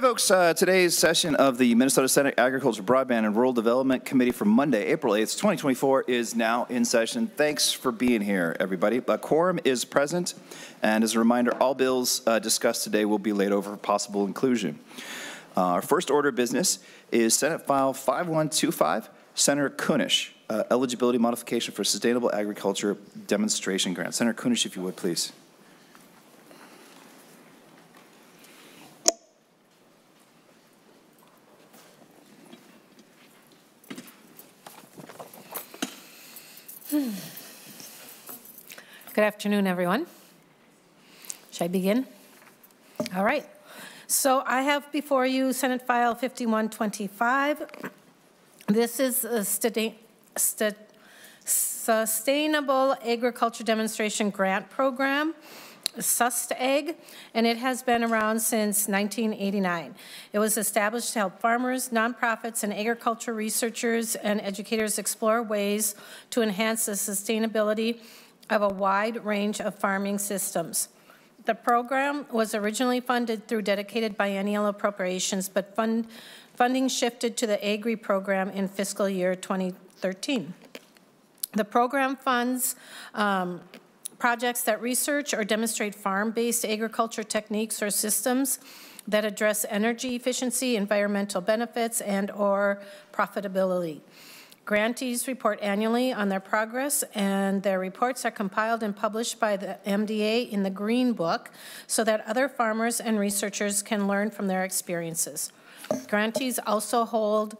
Hey, folks, uh, today's session of the Minnesota Senate Agriculture, Broadband, and Rural Development Committee for Monday, April 8th, 2024, is now in session. Thanks for being here, everybody. A quorum is present, and as a reminder, all bills uh, discussed today will be laid over for possible inclusion. Uh, our first order of business is Senate File 5125, Senator Kunesh, uh, eligibility modification for sustainable agriculture demonstration grant. Senator Kunesh, if you would, please. Afternoon, everyone. Should I begin? All right. So I have before you Senate File 5125. This is a Sustainable Agriculture Demonstration Grant Program SustAg, and it has been around since 1989. It was established to help farmers, nonprofits, and agriculture researchers and educators explore ways to enhance the sustainability of a wide range of farming systems. The program was originally funded through dedicated biennial appropriations, but fund, funding shifted to the AGRI program in fiscal year 2013. The program funds um, projects that research or demonstrate farm-based agriculture techniques or systems that address energy efficiency, environmental benefits, and or profitability. Grantees report annually on their progress, and their reports are compiled and published by the MDA in the Green Book so that other farmers and researchers can learn from their experiences. Grantees also hold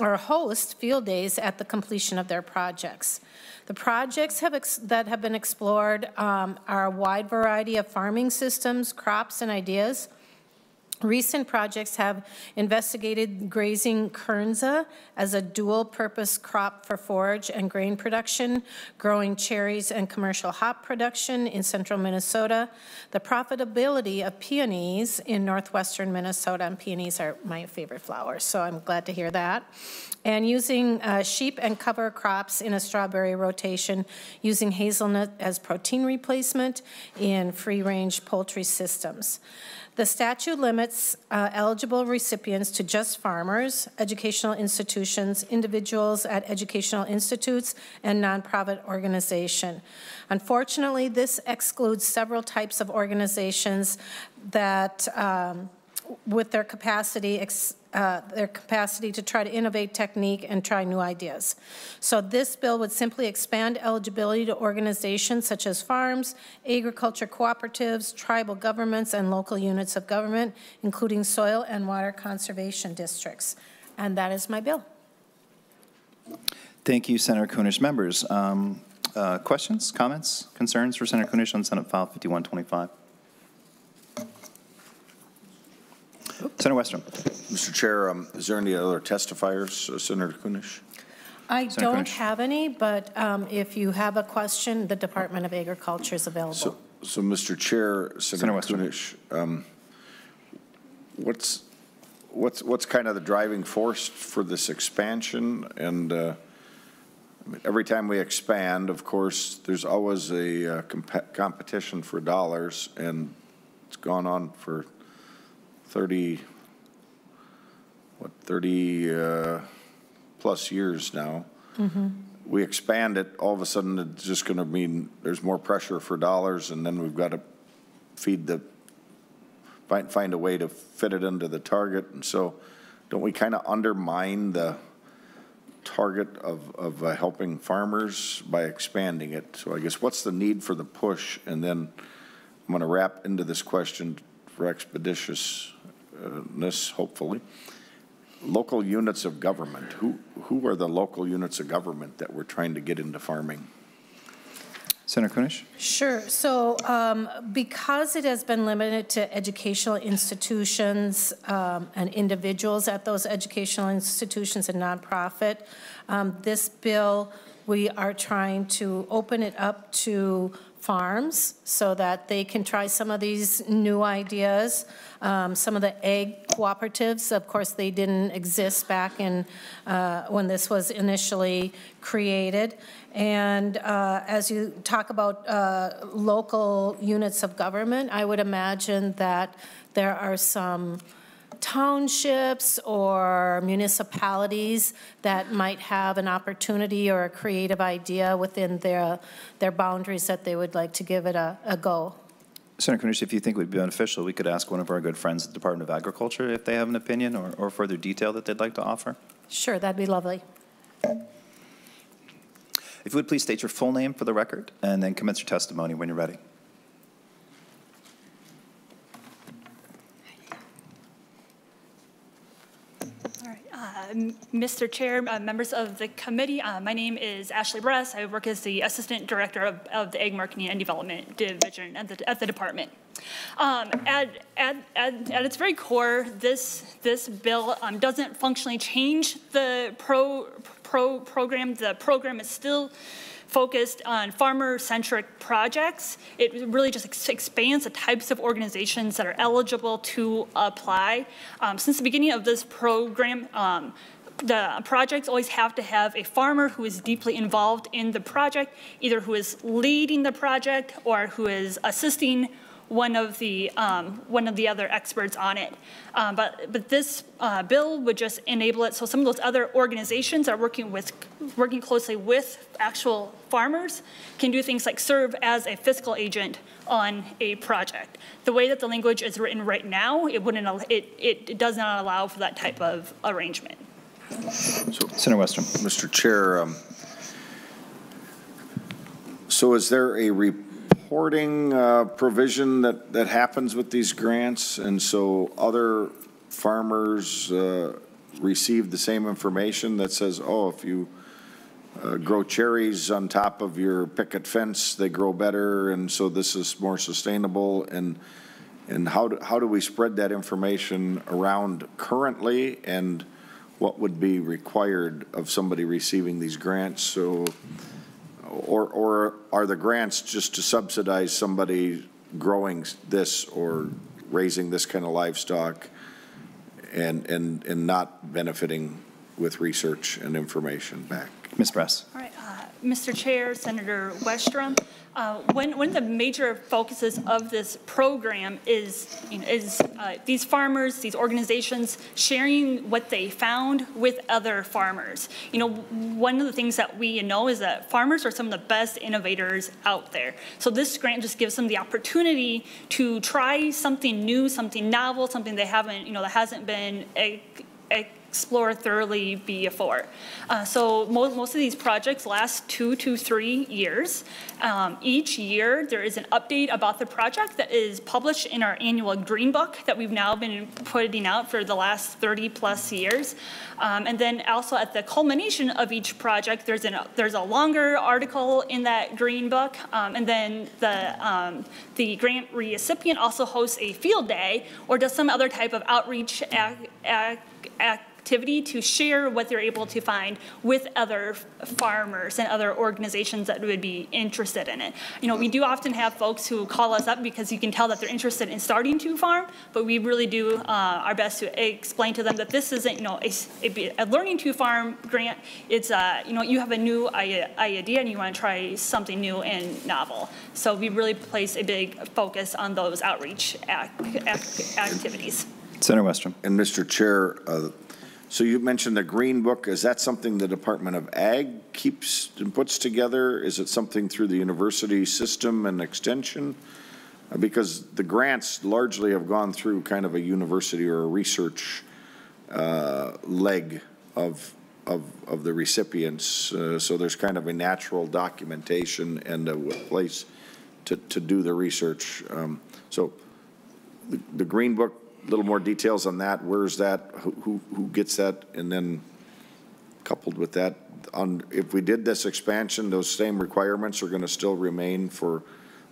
or host field days at the completion of their projects. The projects have that have been explored um, are a wide variety of farming systems, crops, and ideas. Recent projects have investigated grazing kernza as a dual-purpose crop for forage and grain production, growing cherries and commercial hop production in central Minnesota, the profitability of peonies in northwestern Minnesota, and peonies are my favorite flowers, so I'm glad to hear that, and using uh, sheep and cover crops in a strawberry rotation, using hazelnut as protein replacement in free-range poultry systems. The statute limits uh, eligible recipients to just farmers, educational institutions, individuals at educational institutes, and nonprofit organization. Unfortunately, this excludes several types of organizations that um, with their capacity, uh, their capacity to try to innovate technique and try new ideas. So this bill would simply expand eligibility to organizations such as farms, agriculture cooperatives, tribal governments, and local units of government, including soil and water conservation districts. And that is my bill. Thank you, Senator Kunesh. Members, um, uh, questions, comments, concerns for Senator Kunesh on Senate File 5125? Senator Westrom. Mr. Chair, um, is there any other testifiers, uh, Senator Kunesh? I Senator don't Kunesh. have any, but um, if you have a question, the Department of Agriculture is available. So, so Mr. Chair, Senator, Senator Kunesh, um, what's what's what's kind of the driving force for this expansion? And uh, every time we expand, of course, there's always a uh, comp competition for dollars, and it's gone on for 30, what, 30 uh, plus years now. Mm-hmm. We expand it, all of a sudden it's just going to mean there's more pressure for dollars, and then we've got to feed the, find, find a way to fit it into the target. And so, don't we kind of undermine the target of, of uh, helping farmers by expanding it? So, I guess what's the need for the push? And then I'm going to wrap into this question for expeditious this, hopefully. Local units of government. Who, who are the local units of government that we're trying to get into farming? Senator Kunesh? Sure. So um, because it has been limited to educational institutions um, and individuals at those educational institutions and nonprofit, um, this bill, we are trying to open it up to farms so that they can try some of these new ideas. Um, some of the egg cooperatives, of course, they didn't exist back in uh, when this was initially created. And uh, as you talk about uh, local units of government, I would imagine that there are some townships or municipalities that might have an opportunity or a creative idea within their, their boundaries that they would like to give it a, a go. Senator Kunesh, if you think it would be beneficial, we could ask one of our good friends at the Department of Agriculture if they have an opinion or, or further detail that they'd like to offer. Sure, that'd be lovely. If you would please state your full name for the record and then commence your testimony when you're ready. All right, uh, Mr. Chair, uh, members of the committee, uh, my name is Ashley Bress. I work as the Assistant Director of, of the Ag Marketing and Development Division at the, at the department. Um, at, at, at, at, its very core, this, this bill um, doesn't functionally change the pro, pro program. The program is still focused on farmer-centric projects. It really just ex expands the types of organizations that are eligible to apply. Um, since the beginning of this program, um, the projects always have to have a farmer who is deeply involved in the project, either who is leading the project or who is assisting one of the um, one of the other experts on it. Um, but but this uh, bill would just enable it so some of those other organizations are working with working closely with actual farmers can do things like serve as a fiscal agent on a project. The way that the language is written right now, it wouldn't it it, it does not allow for that type of arrangement. So, Senator Westrom. Mr. Chair, um, so is there a report reporting uh, provision that, that happens with these grants, and so other farmers uh, receive the same information that says, oh, if you uh, grow cherries on top of your picket fence, they grow better, and so this is more sustainable, and and how do, how do we spread that information around currently, and what would be required of somebody receiving these grants? So or, or are the grants just to subsidize somebody growing this or raising this kind of livestock and, and, and not benefiting with research and information back? Ms. Bress. All right, uh, Mr. Chair, Senator Westrom, uh, one, one of the major focuses of this program is, you know, is uh, these farmers, these organizations sharing what they found with other farmers. You know, one of the things that we know is that farmers are some of the best innovators out there. So this grant just gives them the opportunity to try something new, something novel, something they haven't, you know, that hasn't been a, a explore thoroughly before. Uh, so most, most of these projects last two to three years. Um, each year there is an update about the project that is published in our annual Green Book that we've now been putting out for the last 30 plus years. Um, and then also at the culmination of each project, there's, an, there's a longer article in that Green Book. Um, and then the, um, the grant recipient also hosts a field day or does some other type of outreach activity to share what they're able to find with other farmers and other organizations that would be interested in it. You know, we do often have folks who call us up because you can tell that they're interested in starting to farm, but we really do uh, our best to explain to them that this isn't, you know, a, a, a learning to farm grant. It's, uh, you know, you have a new idea and you want to try something new and novel. So we really place a big focus on those outreach activities. Senator Westrom. And Mr. Chair, uh, so you mentioned the Green Book. Is that something the Department of Ag keeps and puts together? Is it something through the university system and extension? Uh, because the grants largely have gone through kind of a university or a research uh, leg of, of, of the recipients. Uh, so there's kind of a natural documentation and a place to, to do the research. Um, so the, the Green Book little more details on that. Where's that? Who, who gets that? And then coupled with that, on if we did this expansion, those same requirements are going to still remain for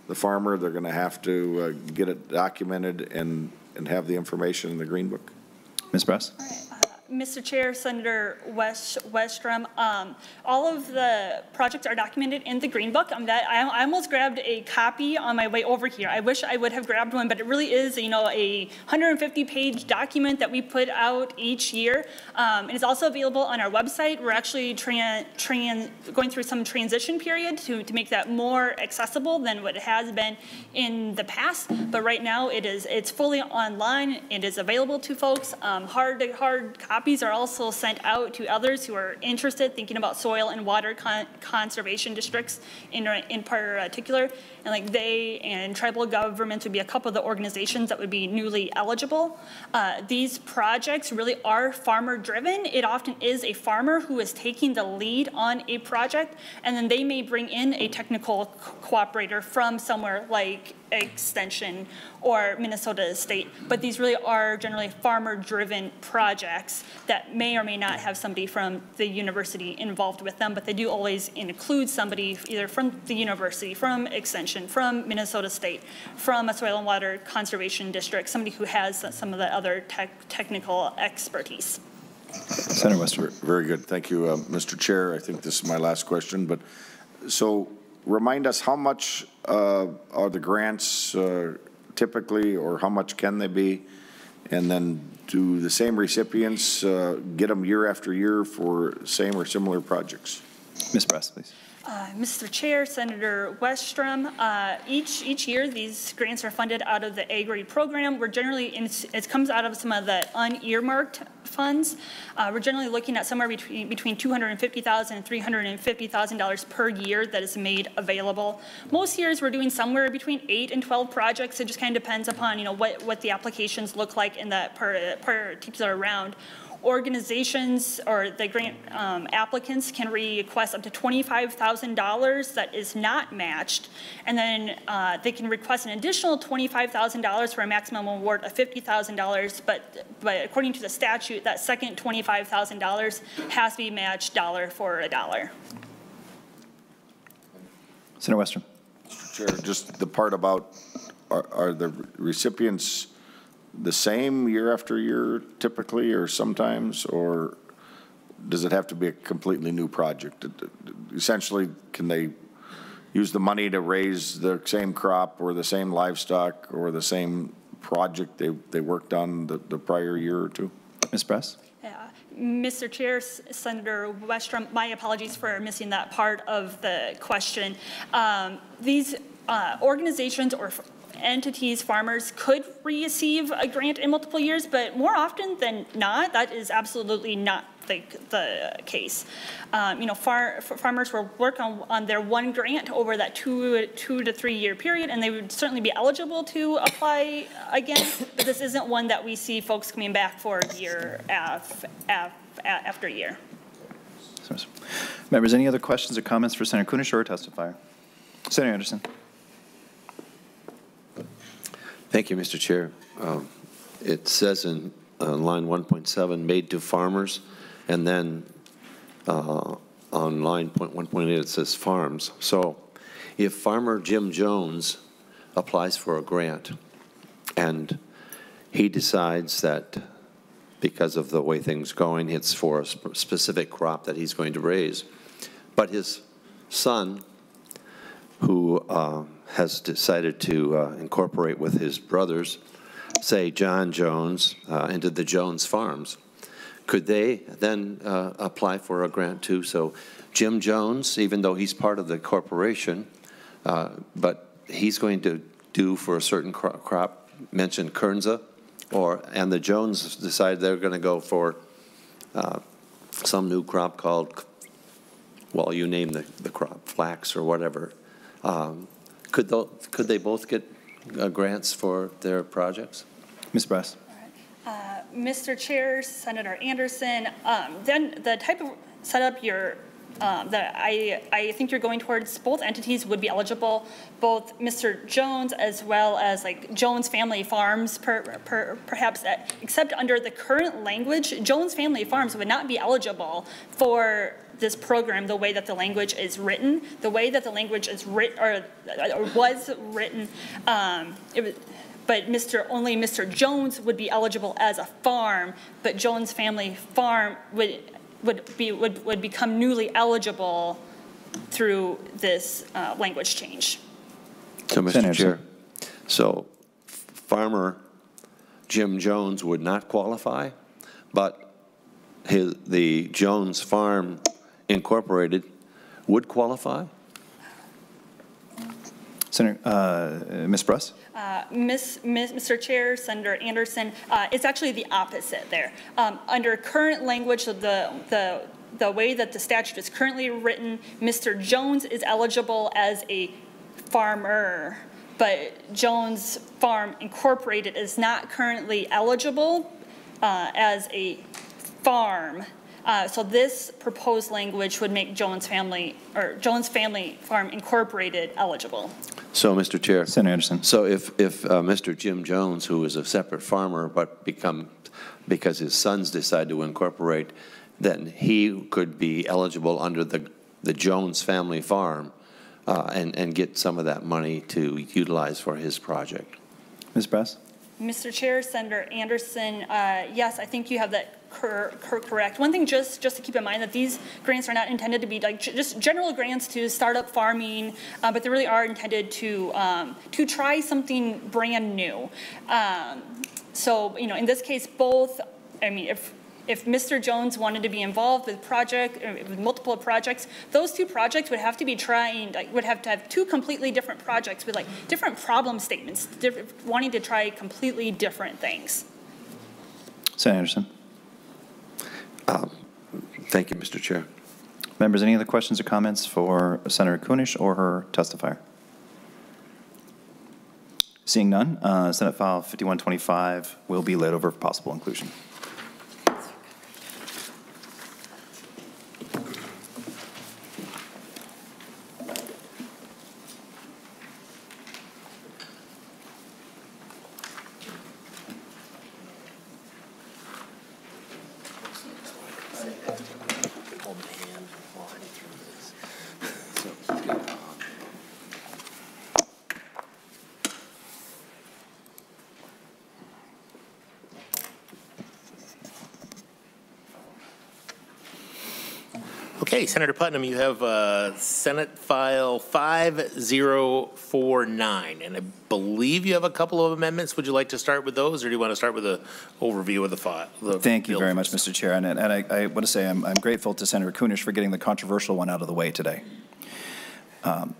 the farmer. They're going to have to uh, get it documented and and have the information in the green book. Ms. Bress. Mr. Chair, Senator West, Westrom, um, all of the projects are documented in the Green Book. Um, that I, I, almost grabbed a copy on my way over here. I wish I would have grabbed one, but it really is, you know, a 150-page document that we put out each year. Um, and it's also available on our website. We're actually going through some transition period to, to make that more accessible than what it has been in the past. But right now, it is it's fully online. It is available to folks. Um, hard hard copies are also sent out to others who are interested, thinking about soil and water con conservation districts in, in particular. And like they and tribal governments would be a couple of the organizations that would be newly eligible. Uh, these projects really are farmer driven. It often is a farmer who is taking the lead on a project, and then they may bring in a technical cooperator from somewhere like extension or Minnesota State, but these really are generally farmer-driven projects that may or may not have somebody from the university involved with them, but they do always include somebody either from the university, from extension, from Minnesota State, from a soil and water conservation district, somebody who has some of the other tech technical expertise. Senator Westrom. Very good. Thank you, uh, Mr. Chair. I think this is my last question, but so remind us how much uh, are the grants uh, typically, or how much can they be? And then do the same recipients uh, get them year after year for same or similar projects? Ms. Bress, please. Uh, Mr. Chair, Senator Westrom, uh, each each year these grants are funded out of the Ag program. We're generally, in, it comes out of some of the unearmarked funds. Uh, we're generally looking at somewhere between between $250,000 and $350,000 per year that is made available. Most years we're doing somewhere between eight and 12 projects. It just kind of depends upon you know what what the applications look like in that particular round organizations or the grant um, applicants can request up to $25,000 that is not matched, and then uh, they can request an additional $25,000 for a maximum award of $50,000, but, but according to the statute, that second $25,000 has to be matched dollar for a dollar. Senator Westrom. Mr. Chair, just the part about are, are the recipients the same year after year typically or sometimes, or does it have to be a completely new project? Essentially, can they use the money to raise the same crop or the same livestock or the same project they, they worked on the, the prior year or two? Ms. Bress? Yeah. Mr. Chair, Senator Westrom, my apologies for missing that part of the question. Um, these uh, organizations or entities, farmers could receive a grant in multiple years, but more often than not, that is absolutely not the, the case. Um, you know, far, farmers will work on, on their one grant over that two, two to three year period, and they would certainly be eligible to apply again, but this isn't one that we see folks coming back for year af, af, after year. Members, any other questions or comments for Senator Kunesh or a testifier? Senator Anderson. Thank you, Mr. Chair. Um, it says in uh, line 1.7, made to farmers, and then uh, on line 1.8 it says farms. So if farmer Jim Jones applies for a grant and he decides that because of the way things going, it's for a sp specific crop that he's going to raise, but his son, who uh, has decided to uh, incorporate with his brothers, say John Jones, uh, into the Jones Farms. Could they then uh, apply for a grant too? So Jim Jones, even though he's part of the corporation, uh, but he's going to do for a certain cro crop, mentioned Kernza, or and the Jones decide they're going to go for uh, some new crop called, well, you name the, the crop, flax or whatever. Um, could, th could they both get uh, grants for their projects? Ms. Bress. Uh, Mr. Chair, Senator Anderson, um, then the type of setup you're um, that I, I think you're going towards both entities would be eligible, both Mr. Jones as well as like Jones Family Farms, per, per, perhaps, that, except under the current language, Jones Family Farms would not be eligible for this program the way that the language is written. The way that the language is written or, or was written, um, was, but Mr., only Mr. Jones would be eligible as a farm, but Jones Family Farm would, would be, would, would become newly eligible through this uh, language change. So, Mr. Senator Chair, so farmer Jim Jones would not qualify, but his, the Jones Farm Incorporated would qualify? Senator, uh, Ms. Bress? Uh, Miss, Miss, Mr. Chair, Senator Anderson, uh, it's actually the opposite there. Um, under current language of the, the, the way that the statute is currently written, Mr. Jones is eligible as a farmer, but Jones Farm Incorporated is not currently eligible uh, as a farm. Uh, so this proposed language would make Jones Family, or Jones Family Farm Incorporated eligible. So, Mr. Chair. Senator Anderson. So if, if uh, Mr. Jim Jones, who is a separate farmer, but become, because his sons decide to incorporate, then he could be eligible under the, the Jones family farm uh, and, and get some of that money to utilize for his project. Ms. Bress? Mr. Chair, Senator Anderson, uh, yes, I think you have that cor cor correct. One thing just, just to keep in mind that these grants are not intended to be like just general grants to start up farming, uh, but they really are intended to, um, to try something brand new. Um, so, you know, in this case, both, I mean, if if Mr. Jones wanted to be involved with project, uh, with multiple projects, those two projects would have to be trying, like, would have to have two completely different projects with like different problem statements, wanting to try completely different things. Senator Anderson? Thank you, Mr. Chair. Members, any other questions or comments for Senator Kunesh or her testifier? Seeing none, uh, Senate File 5125 will be laid over for possible inclusion. Okay, Senator Putnam, you have uh, Senate File 5049, and I believe you have a couple of amendments. Would you like to start with those, or do you want to start with an overview of the file? the Thank you very much. Mr. Chair. And, and I, I want to say I'm, I'm grateful to Senator Kunesh for getting the controversial one out of the way today. Um,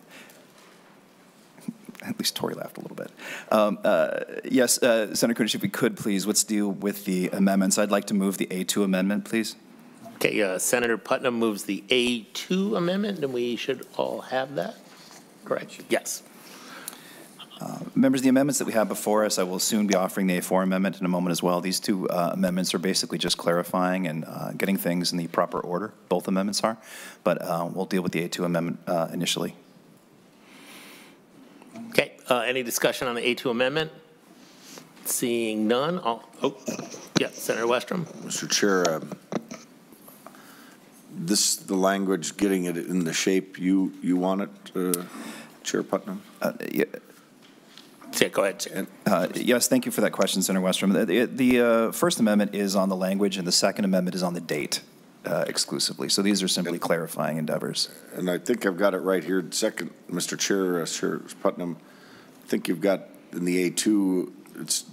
at least Tory laughed a little bit. Um, uh, yes, uh, Senator Kunesh, if we could please, let's deal with the amendments. I'd like to move the A2 amendment, please. Okay, uh, Senator Putnam moves the A2 amendment, and we should all have that? Correct? Yes. Members, the amendments that we have before us, I will soon be offering the A4 amendment in a moment as well. These two uh, amendments are basically just clarifying and uh, getting things in the proper order. Both amendments are, but uh, we'll deal with the A2 amendment uh, initially. Okay, uh, any discussion on the A2 amendment? Seeing none, all, oh, yeah, Senator Westrom? Mr. Chair, um, this, the language, getting it in the shape you, you want it, uh, Chair Putnam? Uh, yeah, Yeah, go ahead, Chair. Uh, Yes, thank you for that question, Senator Westrom. The- The the, uh, First Amendment is on the language, and the Second Amendment is on the date uh, exclusively. So these are simply clarifying endeavors. And I think I've got it right here, second, Mr. Chair, uh, Chair Putnam, I think you've got in the A2, it's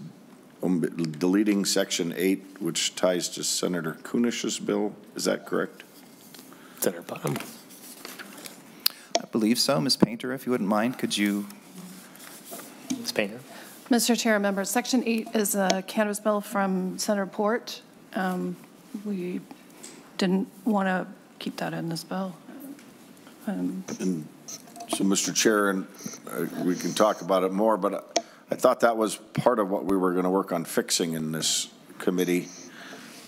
um, deleting Section 8, which ties to Senator Kunesh's bill. Is that correct? Senator Putnam? I believe so. Ms. Painter, if you wouldn't mind, could you? Ms. Painter? Mr. Chair, members, Section 8 is a cannabis bill from Senator Port. Um, We didn't want to keep that in this bill. Um, And so, Mr. Chair, and uh, we can talk about it more, but I- I thought that was part of what we were going to work on fixing in this committee.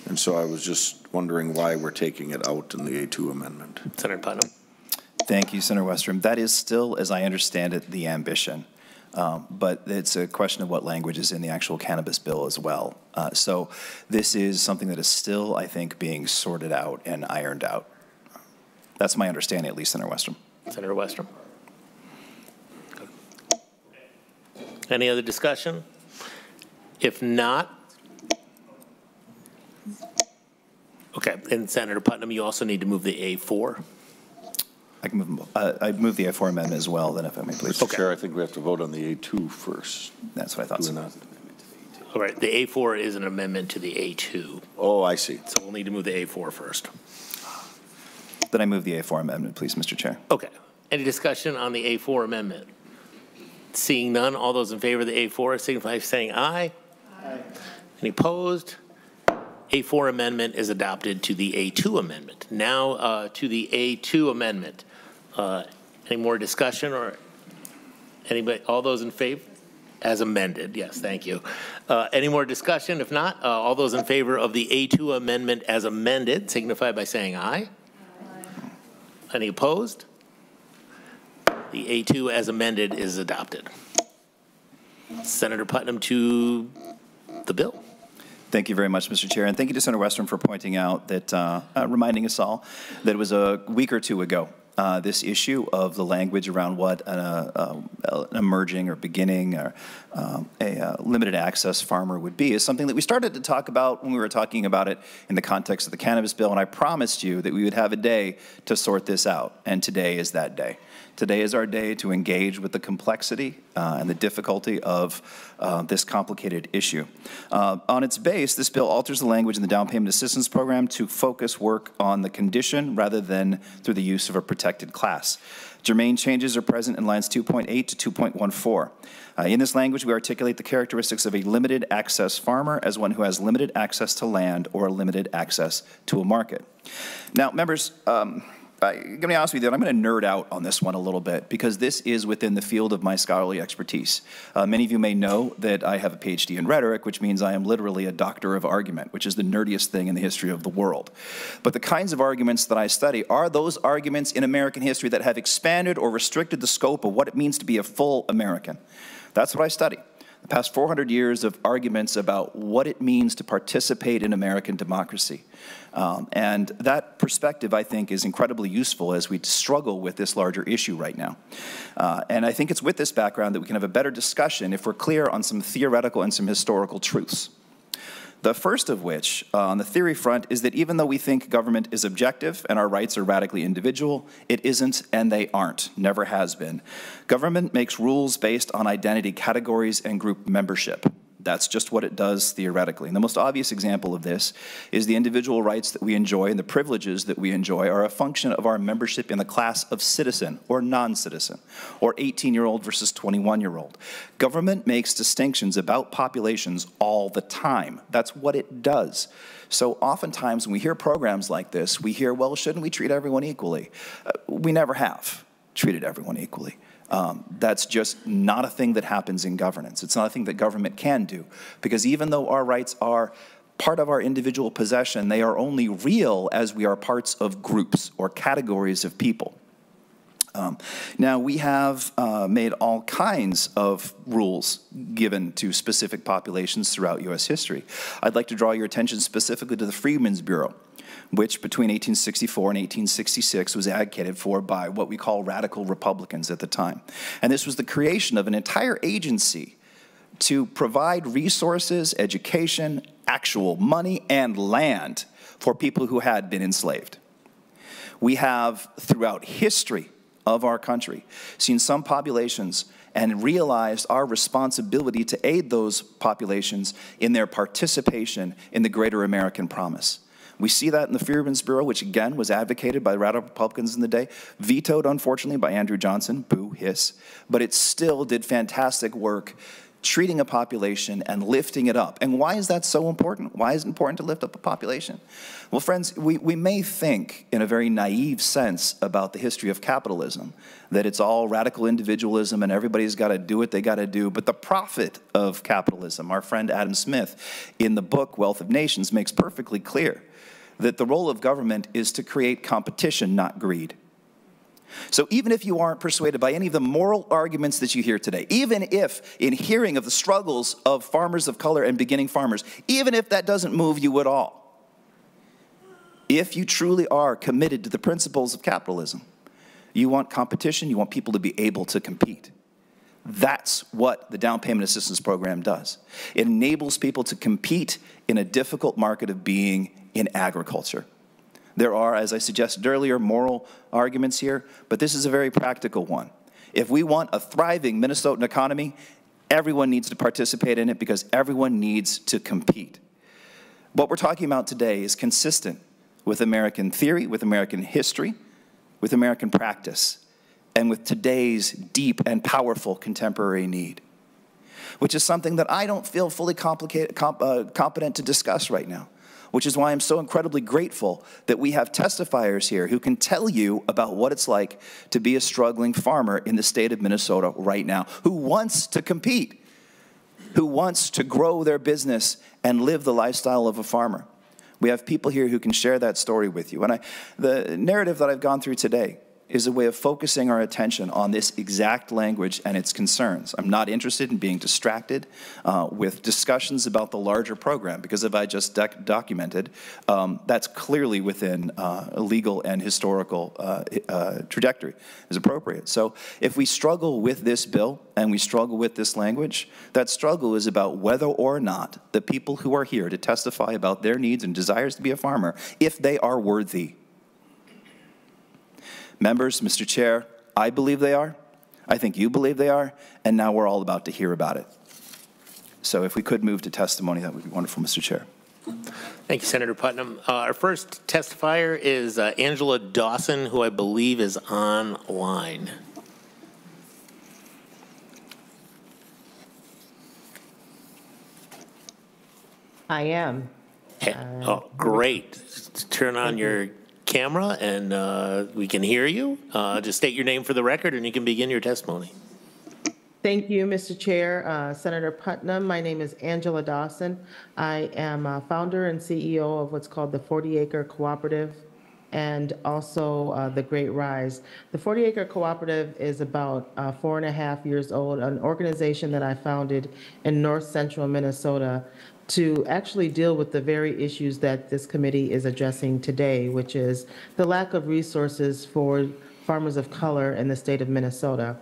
And so I was just wondering why we're taking it out in the A2 amendment. Senator Putnam? Thank you, Senator Westrom. That is still, as I understand it, the ambition. Um, But it's a question of what language is in the actual cannabis bill as well. Uh, So this is something that is still, I think, being sorted out and ironed out. That's my understanding, at least, Senator Westrom. Senator Westrom? Any other discussion? If not, okay, and Senator Putnam, you also need to move the A4. I can move them, both. uh, I move the A4 amendment as well, then if I may, please. Mr. Chair, I think we have to vote on the A2 first. That's what I thought. Do we so. not? All right, the A4 is an amendment to the A2, Oh, I see. so we'll need to move the A4 first. Then I move the A4 amendment, please, Mr. Chair. Okay. Any discussion on the A4 amendment? Seeing none, all those in favor of the A4 signify by saying aye. Aye. Any opposed? A4 amendment is adopted to the A2 amendment. Now uh, to the A2 amendment. Uh, Any more discussion or anybody, all those in favor? As amended, yes, thank you. Uh, Any more discussion? If not, uh, all those in favor of the A2 amendment as amended signify by saying aye. Any opposed? The A2 as amended is adopted. Senator Putnam to the bill. Thank you very much, Mr. Chair, and thank you to Senator Westrom for pointing out that, uh, uh, reminding us all that it was a week or two ago, uh, this issue of the language around what an, uh, uh, emerging or beginning or um, a uh, limited access farmer would be is something that we started to talk about when we were talking about it in the context of the cannabis bill, and I promised you that we would have a day to sort this out, and today is that day. Today is our day to engage with the complexity uh, and the difficulty of uh, this complicated issue. Uh, on its base, this bill alters the language in the down payment assistance program to focus work on the condition rather than through the use of a protected class. Germane changes are present in lines 2.8 to 2.14. Uh, in this language, we articulate the characteristics of a limited access farmer as one who has limited access to land or limited access to a market. Now, members, um, I'm going to with you, I'm going to nerd out on this one a little bit because this is within the field of my scholarly expertise. Uh, many of you may know that I have a PhD in rhetoric, which means I am literally a doctor of argument, which is the nerdiest thing in the history of the world. But the kinds of arguments that I study are those arguments in American history that have expanded or restricted the scope of what it means to be a full American. That's what I study the past 400 years of arguments about what it means to participate in American democracy. Um, and that perspective, I think, is incredibly useful as we struggle with this larger issue right now. Uh, and I think it's with this background that we can have a better discussion if we're clear on some theoretical and some historical truths. The first of which, uh, on the theory front, is that even though we think government is objective and our rights are radically individual, it isn't and they aren't, never has been. Government makes rules based on identity categories and group membership. That's just what it does theoretically. And the most obvious example of this is the individual rights that we enjoy and the privileges that we enjoy are a function of our membership in the class of citizen or non-citizen, or 18-year-old versus 21-year-old. Government makes distinctions about populations all the time. That's what it does. So oftentimes when we hear programs like this, we hear, well, shouldn't we treat everyone equally? Uh, we never have treated everyone equally. Um, that's just not a thing that happens in governance. It's not a thing that government can do. Because even though our rights are part of our individual possession, they are only real as we are parts of groups or categories of people. Um, now, we have uh, made all kinds of rules given to specific populations throughout U.S. history. I'd like to draw your attention specifically to the Freedmen's Bureau which between 1864 and 1866 was advocated for by what we call radical Republicans at the time. And this was the creation of an entire agency to provide resources, education, actual money, and land for people who had been enslaved. We have, throughout history of our country, seen some populations and realized our responsibility to aid those populations in their participation in the greater American promise. We see that in the Freedmen's Bureau, which again was advocated by radical Republicans in the day, vetoed, unfortunately, by Andrew Johnson, boo, hiss, but it still did fantastic work treating a population and lifting it up. And why is that so important? Why is it important to lift up a population? Well, friends, we, we may think in a very naive sense about the history of capitalism, that it's all radical individualism and everybody's got to do what they got to do. But the prophet of capitalism, our friend Adam Smith, in the book Wealth of Nations, makes perfectly clear that the role of government is to create competition, not greed. So even if you aren't persuaded by any of the moral arguments that you hear today, even if in hearing of the struggles of farmers of color and beginning farmers, even if that doesn't move you at all, if you truly are committed to the principles of capitalism, you want competition, you want people to be able to compete. That's what the down payment assistance program does. It enables people to compete in a difficult market of being in agriculture. There are, as I suggested earlier, moral arguments here, but this is a very practical one. If we want a thriving Minnesotan economy, everyone needs to participate in it because everyone needs to compete. What we're talking about today is consistent with American theory, with American history, with American practice, and with today's deep and powerful contemporary need, which is something that I don't feel fully comp, uh, competent to discuss right now which is why I'm so incredibly grateful that we have testifiers here who can tell you about what it's like to be a struggling farmer in the state of Minnesota right now, who wants to compete, who wants to grow their business and live the lifestyle of a farmer. We have people here who can share that story with you. And I, the narrative that I've gone through today is a way of focusing our attention on this exact language and its concerns. I'm not interested in being distracted uh, with discussions about the larger program because if I just documented, um, that's clearly within uh, a legal and historical uh, uh, trajectory is appropriate. So if we struggle with this bill and we struggle with this language, that struggle is about whether or not the people who are here to testify about their needs and desires to be a farmer, if they are worthy Members, Mr. Chair, I believe they are. I think you believe they are. And now we're all about to hear about it. So if we could move to testimony, that would be wonderful, Mr. Chair. Thank you, Senator Putnam. Uh, our first testifier is uh, Angela Dawson, who I believe is online. I am. Hey, oh, great. Turn on your camera and uh, we can hear you. Uh, just state your name for the record and you can begin your testimony. Thank you, Mr. Chair. Uh, Senator Putnam, my name is Angela Dawson. I am a founder and CEO of what's called the 40 Acre Cooperative and also uh, the Great Rise. The 40 Acre Cooperative is about uh, four and a half years old, an organization that I founded in north central Minnesota to actually deal with the very issues that this committee is addressing today, which is the lack of resources for farmers of color in the state of Minnesota.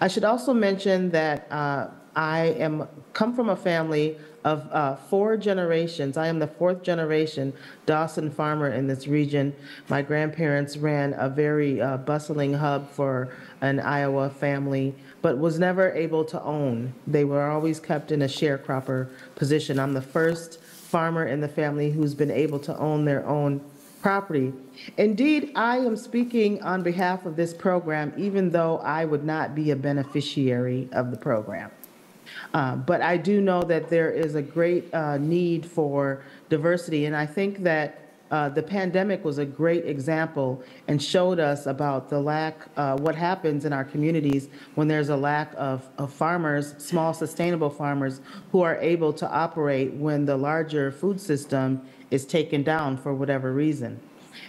I should also mention that uh, I am come from a family of uh, four generations. I am the fourth generation Dawson farmer in this region. My grandparents ran a very uh, bustling hub for an Iowa family but was never able to own. They were always kept in a sharecropper position. I'm the first farmer in the family who's been able to own their own property. Indeed, I am speaking on behalf of this program, even though I would not be a beneficiary of the program. Uh, but I do know that there is a great uh, need for diversity, and I think that uh, the pandemic was a great example and showed us about the lack, uh, what happens in our communities when there's a lack of, of farmers, small sustainable farmers, who are able to operate when the larger food system is taken down for whatever reason.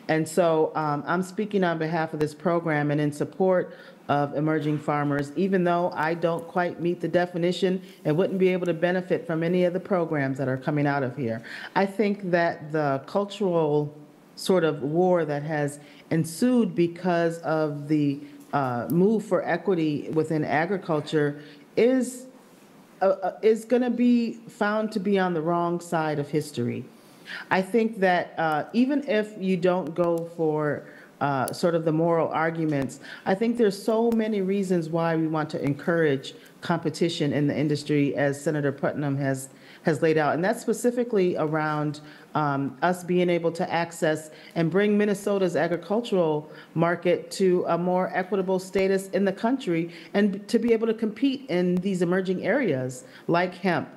And so um, I'm speaking on behalf of this program and in support of emerging farmers, even though I don't quite meet the definition and wouldn't be able to benefit from any of the programs that are coming out of here. I think that the cultural sort of war that has ensued because of the uh, move for equity within agriculture is uh, uh is going to be found to be on the wrong side of history. I think that uh, even if you don't go for uh, sort of the moral arguments. I think there's so many reasons why we want to encourage competition in the industry, as Senator Putnam has has laid out, and that's specifically around um, us being able to access and bring Minnesota's agricultural market to a more equitable status in the country, and to be able to compete in these emerging areas like hemp.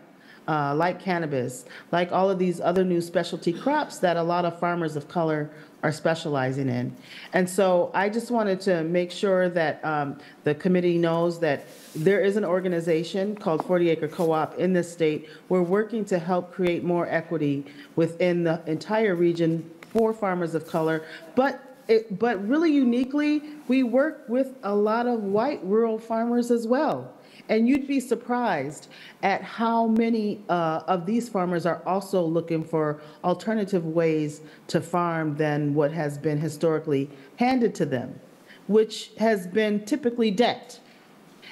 Uh, like cannabis, like all of these other new specialty crops that a lot of farmers of color are specializing in. And so I just wanted to make sure that um, the committee knows that there is an organization called 40 Acre Co-op in this state. We're working to help create more equity within the entire region for farmers of color, but it, but really uniquely, we work with a lot of white rural farmers as well. And you'd be surprised at how many uh, of these farmers are also looking for alternative ways to farm than what has been historically handed to them, which has been typically debt.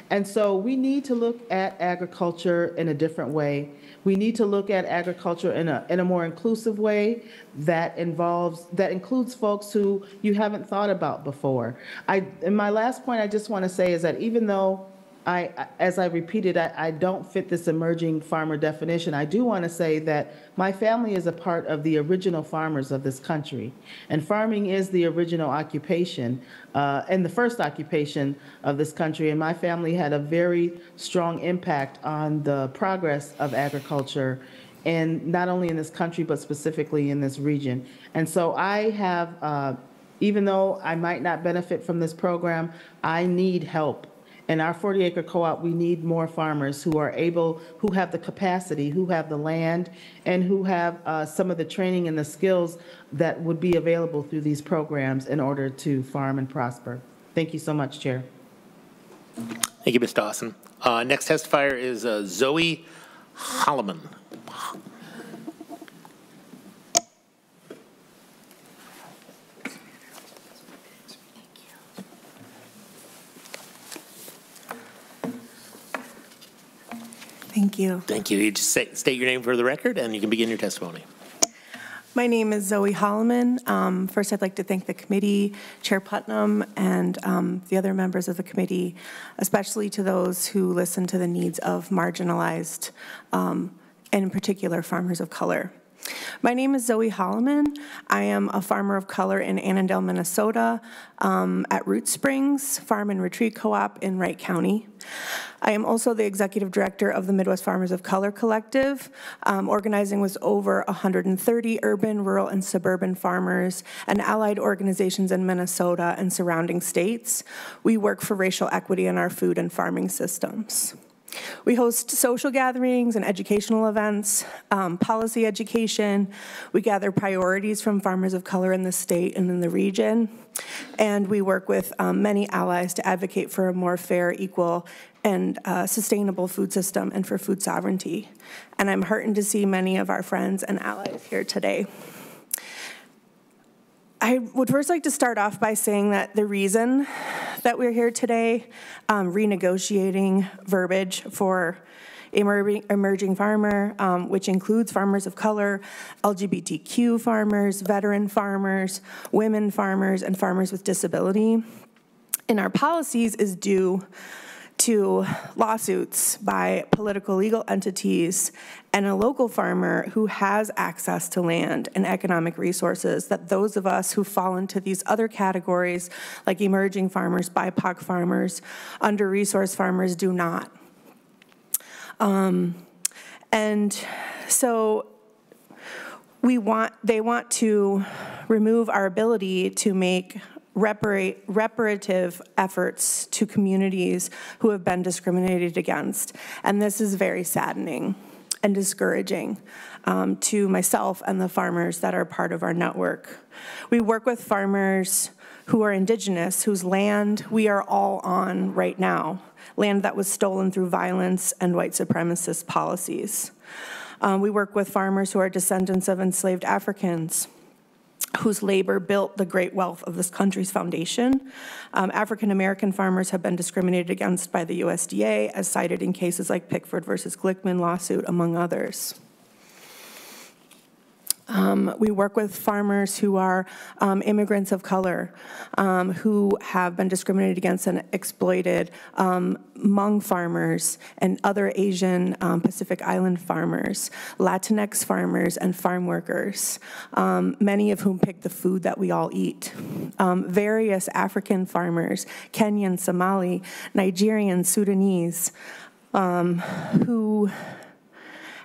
And so we need to look at agriculture in a different way. We need to look at agriculture in a, in a more inclusive way that involves, that includes folks who you haven't thought about before. I, and my last point I just want to say is that even though I, as I repeated, I, I don't fit this emerging farmer definition. I do want to say that my family is a part of the original farmers of this country. And farming is the original occupation uh, and the first occupation of this country. And my family had a very strong impact on the progress of agriculture and not only in this country, but specifically in this region. And so I have, uh, even though I might not benefit from this program, I need help in our 40 acre co-op, we need more farmers who are able, who have the capacity, who have the land, and who have uh, some of the training and the skills that would be available through these programs in order to farm and prosper. Thank you so much, Chair. Thank you, Ms. Dawson. Uh, next testifier is uh, Zoe Hollomon. Thank you. Thank you. You just say, state your name for the record, and you can begin your testimony. My name is Zoe Hollomon. Um, first, I'd like to thank the committee, Chair Putnam, and um, the other members of the committee, especially to those who listen to the needs of marginalized, um, and in particular, farmers of color. My name is Zoe Hollomon. I am a farmer of color in Annandale, Minnesota, um, at Root Springs Farm and Retreat Co-op in Wright County. I am also the executive director of the Midwest Farmers of Color Collective, um, organizing with over 130 urban, rural, and suburban farmers and allied organizations in Minnesota and surrounding states. We work for racial equity in our food and farming systems. We host social gatherings and educational events, um, policy education. We gather priorities from farmers of color in the state and in the region. And we work with um, many allies to advocate for a more fair, equal, and uh, sustainable food system and for food sovereignty. And I'm heartened to see many of our friends and allies here today. I would first like to start off by saying that the reason that we're here today, um, renegotiating verbiage for emerging farmer, um, which includes farmers of color, LGBTQ farmers, veteran farmers, women farmers, and farmers with disability. In our policies is due to lawsuits by political legal entities and a local farmer who has access to land and economic resources that those of us who fall into these other categories, like emerging farmers, BIPOC farmers, under-resourced farmers, do not. Um, and so we want, they want to remove our ability to make reparative efforts to communities who have been discriminated against. And this is very saddening and discouraging um, to myself and the farmers that are part of our network. We work with farmers who are indigenous, whose land we are all on right now, land that was stolen through violence and white supremacist policies. Um, we work with farmers who are descendants of enslaved Africans, whose labor built the great wealth of this country's foundation. Um, African American farmers have been discriminated against by the USDA, as cited in cases like Pigford versus Glickman lawsuit, among others. Um, we work with farmers who are um, immigrants of color, um, who have been discriminated against and exploited, um, Hmong farmers and other Asian um, Pacific Island farmers, Latinx farmers and farm workers, um, many of whom pick the food that we all eat. various African farmers, Kenyan, Somali, Nigerian, Sudanese, who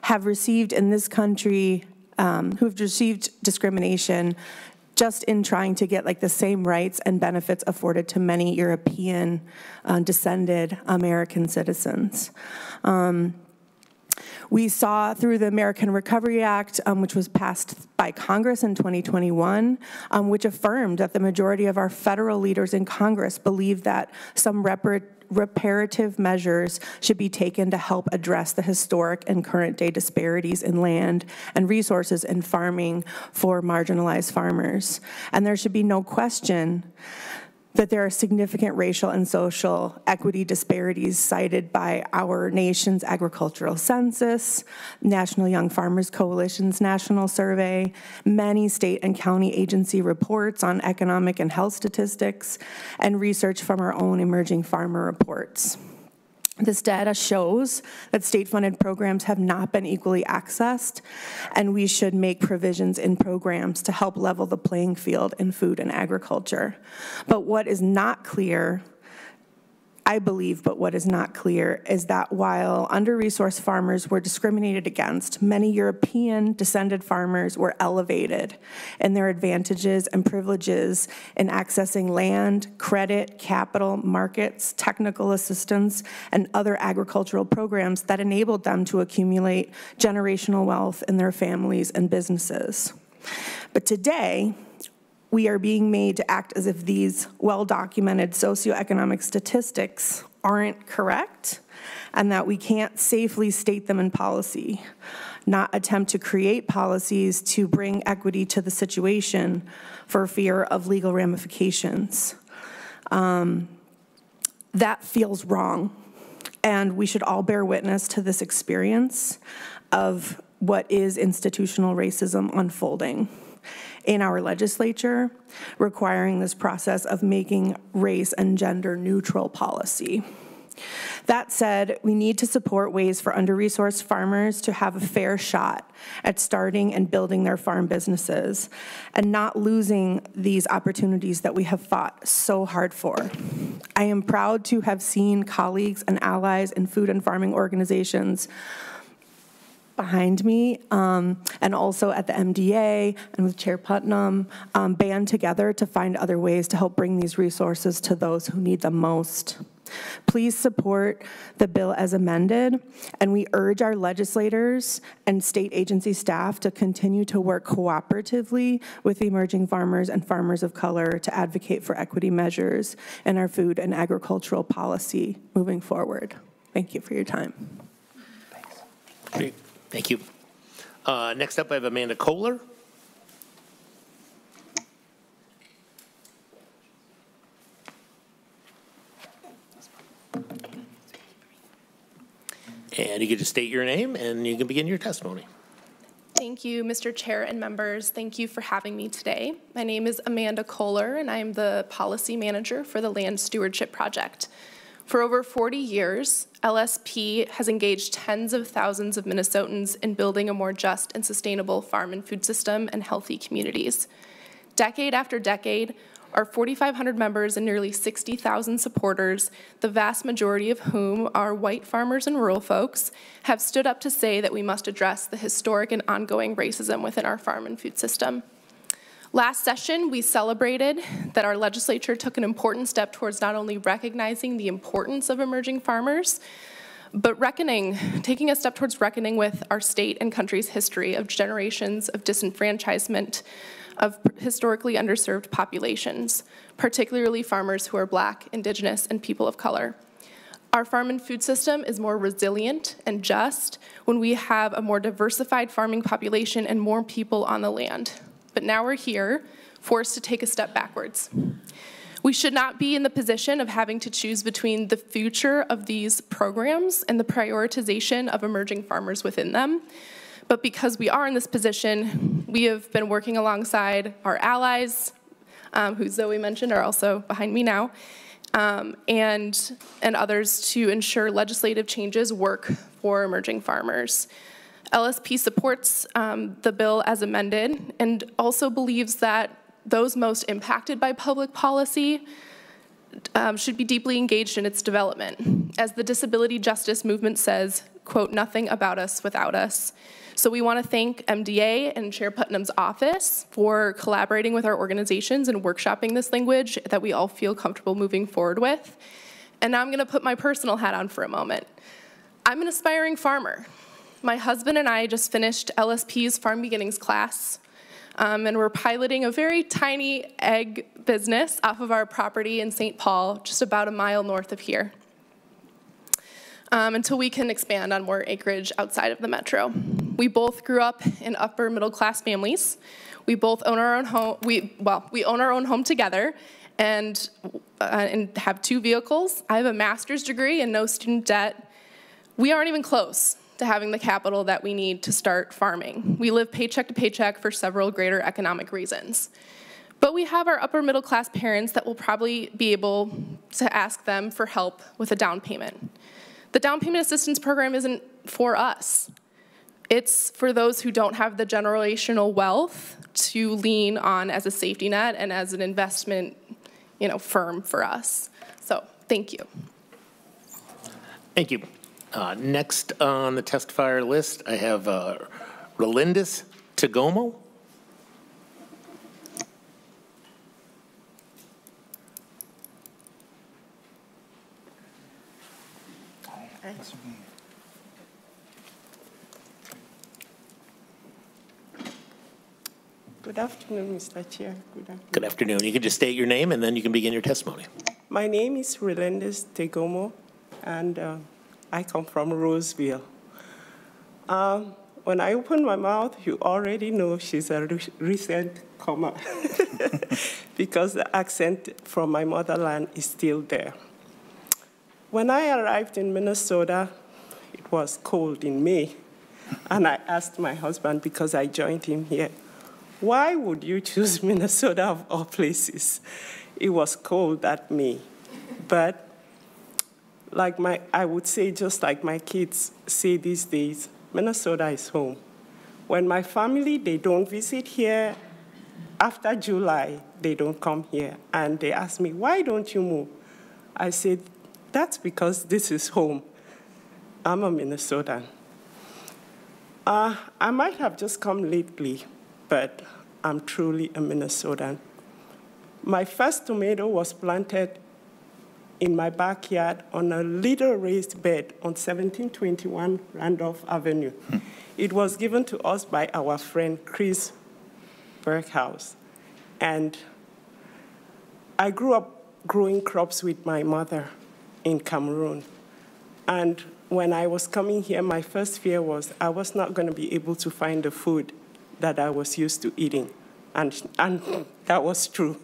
have received in this country um, who've received discrimination just in trying to get like the same rights and benefits afforded to many European uh, descended American citizens. Um, we saw through the American Recovery Act, um, which was passed by Congress in 2021, um, which affirmed that the majority of our federal leaders in Congress believe that some reparative measures should be taken to help address the historic and current day disparities in land and resources in farming for marginalized farmers. And there should be no question that there are significant racial and social equity disparities cited by our nation's agricultural census, National Young Farmers Coalition's national survey, many state and county agency reports on economic and health statistics, and research from our own emerging farmer reports. This data shows that state-funded programs have not been equally accessed, and we should make provisions in programs to help level the playing field in food and agriculture. But what is not clear I believe, but what is not clear is that while under-resourced farmers were discriminated against, many European descended farmers were elevated in their advantages and privileges in accessing land, credit, capital, markets, technical assistance, and other agricultural programs that enabled them to accumulate generational wealth in their families and businesses. But today, we are being made to act as if these well-documented socioeconomic statistics aren't correct and that we can't safely state them in policy, not attempt to create policies to bring equity to the situation for fear of legal ramifications. Um, that feels wrong. And we should all bear witness to this experience of what is institutional racism unfolding in our legislature requiring this process of making race and gender neutral policy. That said, we need to support ways for under-resourced farmers to have a fair shot at starting and building their farm businesses and not losing these opportunities that we have fought so hard for. I am proud to have seen colleagues and allies in food and farming organizations behind me, um, and also at the MDA and with Chair Putnam, um, band together to find other ways to help bring these resources to those who need them most. Please support the bill as amended, and we urge our legislators and state agency staff to continue to work cooperatively with emerging farmers and farmers of color to advocate for equity measures in our food and agricultural policy moving forward. Thank you for your time. Thanks. Great. Thank you. Uh, next up, I have Amanda Kohler. And you can just state your name and you can begin your testimony. Thank you, Mr. Chair and members. Thank you for having me today. My name is Amanda Kohler, and I am the Policy Manager for the Land Stewardship Project. For over 40 years, LSP has engaged tens of thousands of Minnesotans in building a more just and sustainable farm and food system and healthy communities. Decade after decade, our 4,500 members and nearly 60,000 supporters, the vast majority of whom are white farmers and rural folks, have stood up to say that we must address the historic and ongoing racism within our farm and food system. Last session, we celebrated that our legislature took an important step towards not only recognizing the importance of emerging farmers, but reckoning, taking a step towards reckoning with our state and country's history of generations of disenfranchisement of historically underserved populations, particularly farmers who are black, indigenous, and people of color. Our farm and food system is more resilient and just when we have a more diversified farming population and more people on the land but now we're here, forced to take a step backwards. We should not be in the position of having to choose between the future of these programs and the prioritization of emerging farmers within them. But because we are in this position, we have been working alongside our allies, um, who Zoe mentioned are also behind me now, um, and, and others to ensure legislative changes work for emerging farmers. LSP supports um, the bill as amended and also believes that those most impacted by public policy um, should be deeply engaged in its development. As the disability justice movement says, quote, nothing about us without us. So we want to thank MDA and Chair Putnam's office for collaborating with our organizations and workshopping this language that we all feel comfortable moving forward with. And now I'm going to put my personal hat on for a moment. I'm an aspiring farmer. My husband and I just finished LSP's Farm Beginnings class, um, and we're piloting a very tiny egg business off of our property in St. Paul, just about a mile north of here, um, until we can expand on more acreage outside of the metro. We both grew up in upper middle class families. We both own our own home, we, well, we own our own home together, and, uh, and have two vehicles. I have a master's degree and no student debt. We aren't even close to having the capital that we need to start farming. We live paycheck to paycheck for several greater economic reasons. But we have our upper middle class parents that will probably be able to ask them for help with a down payment. The down payment assistance program isn't for us. It's for those who don't have the generational wealth to lean on as a safety net and as an investment you know, firm for us. So thank you. Thank you. Uh, next on the testifier list, I have uh, Rolindis Tagomo. Good afternoon, Mr. Chair. Good afternoon. Good afternoon. You can just state your name and then you can begin your testimony. My name is Relendez Tegomo, and uh, I come from Roseville. Um, when I open my mouth, you already know she's a re recent comer because the accent from my motherland is still there. When I arrived in Minnesota, it was cold in May, and I asked my husband, because I joined him here, why would you choose Minnesota of all places? It was cold that May. But like my, I would say, just like my kids say these days, Minnesota is home. When my family, they don't visit here, after July, they don't come here. And they ask me, why don't you move? I said, that's because this is home. I'm a Minnesotan. Uh, I might have just come lately, but I'm truly a Minnesotan. My first tomato was planted in my backyard on a little raised bed on 1721 Randolph Avenue. Hmm. It was given to us by our friend Chris Berghaus. And I grew up growing crops with my mother in Cameroon. And when I was coming here, my first fear was I was not going to be able to find the food that I was used to eating. And, and that was true.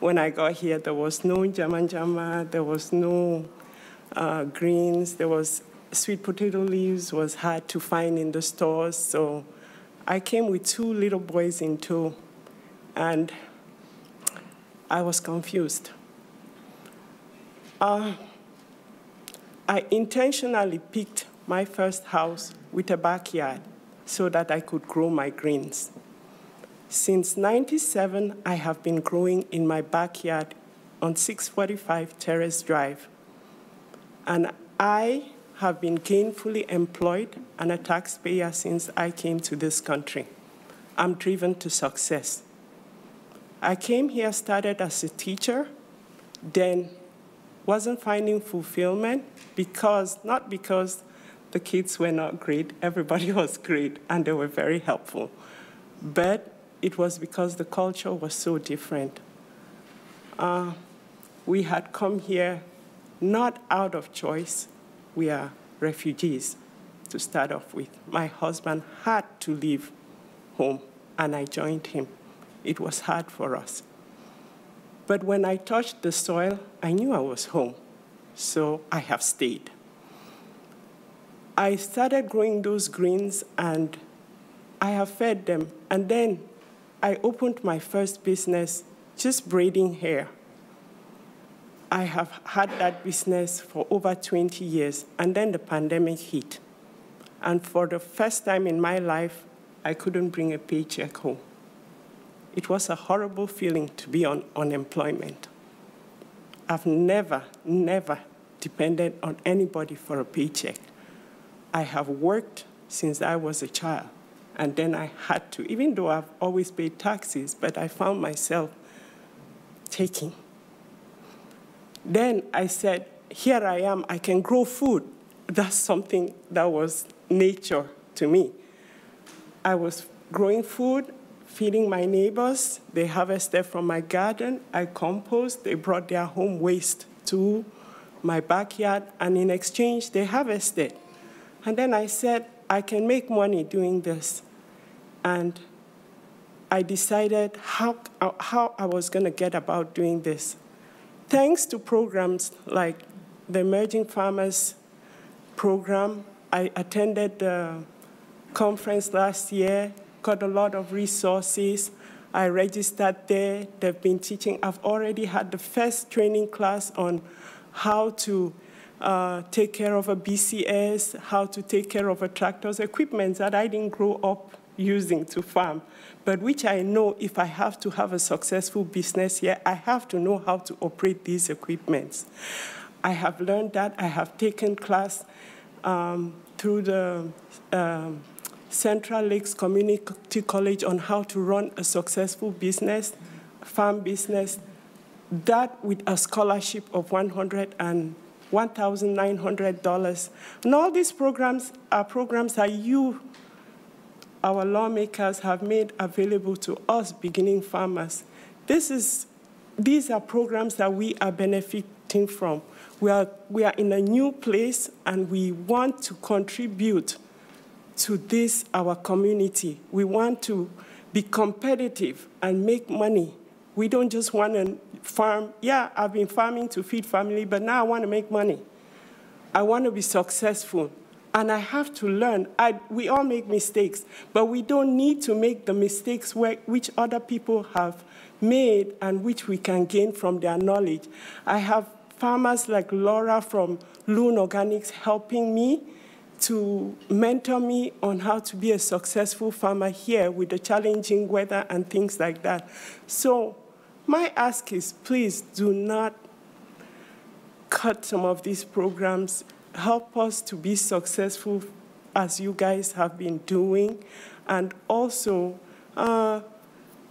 When I got here, there was no jama jama, there was no uh, greens, there was sweet potato leaves was hard to find in the stores. So I came with two little boys in tow, and I was confused. Uh, I intentionally picked my first house with a backyard so that I could grow my greens. Since 97, I have been growing in my backyard on 645 Terrace Drive. And I have been gainfully employed and a taxpayer since I came to this country. I'm driven to success. I came here, started as a teacher, then wasn't finding fulfillment because, not because the kids were not great, everybody was great, and they were very helpful. But it was because the culture was so different. Uh, we had come here not out of choice, we are refugees to start off with. My husband had to leave home, and I joined him. It was hard for us. But when I touched the soil, I knew I was home, so I have stayed. I started growing those greens and I have fed them. And then I opened my first business just braiding hair. I have had that business for over 20 years, and then the pandemic hit. And for the first time in my life, I couldn't bring a paycheck home. It was a horrible feeling to be on unemployment. I've never, never depended on anybody for a paycheck. I have worked since I was a child, and then I had to, even though I've always paid taxes, but I found myself taking. Then I said, here I am, I can grow food. That's something that was nature to me. I was growing food, feeding my neighbors. They harvested from my garden. I compost. They brought their home waste to my backyard, and in exchange, they harvested. And then I said, I can make money doing this. And I decided how, how I was going to get about doing this. Thanks to programs like the Emerging Farmers Program, I attended the conference last year, got a lot of resources. I registered there. They've been teaching. I've already had the first training class on how to uh, take care of a BCS, how to take care of a tractor's equipment that I didn't grow up using to farm, but which I know if I have to have a successful business here, I have to know how to operate these equipments. I have learned that. I have taken class um, through the um, Central Lakes Community College on how to run a successful business, farm business, that with a scholarship of 100 and $1,900. And all these programs are programs that you our lawmakers have made available to us, beginning farmers. This is, these are programs that we are benefiting from. We are, we are in a new place and we want to contribute to this, our community. We want to be competitive and make money. We don't just want to farm. Yeah, I've been farming to feed family, but now I want to make money. I want to be successful and I have to learn. I, we all make mistakes, but we don't need to make the mistakes where, which other people have made and which we can gain from their knowledge. I have farmers like Laura from Loon Organics helping me to mentor me on how to be a successful farmer here with the challenging weather and things like that. So my ask is please do not cut some of these programs help us to be successful as you guys have been doing. And also, uh,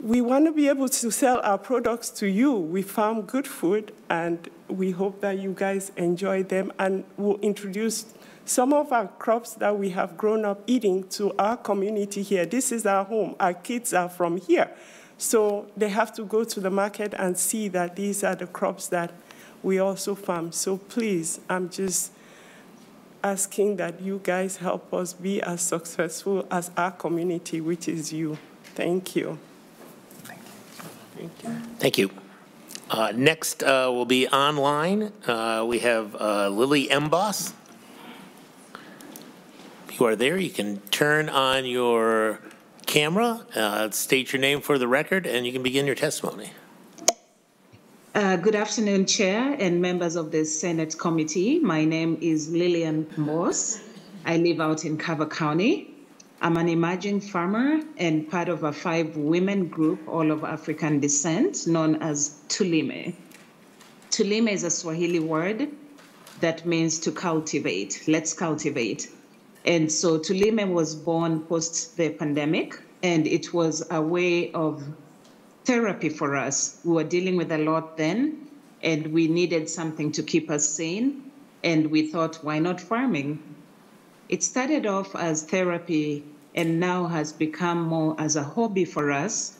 we want to be able to sell our products to you. We farm good food, and we hope that you guys enjoy them. And we'll introduce some of our crops that we have grown up eating to our community here. This is our home. Our kids are from here. So they have to go to the market and see that these are the crops that we also farm. So please, I'm just asking that you guys help us be as successful as our community, which is you. Thank you. Thank you. Thank you. Uh, next uh, will be online. Uh, we have uh, Lily Emboss. If you are there, you can turn on your camera, uh, state your name for the record, and you can begin your testimony. Uh, good afternoon, Chair and members of the Senate Committee. My name is Lillian Moss. I live out in Carver County. I'm an emerging farmer and part of a five women group, all of African descent, known as Tulime. Tulime is a Swahili word that means to cultivate. Let's cultivate. And so Tulime was born post the pandemic, and it was a way of therapy for us. We were dealing with a lot then, and we needed something to keep us sane. And we thought, why not farming? It started off as therapy and now has become more as a hobby for us.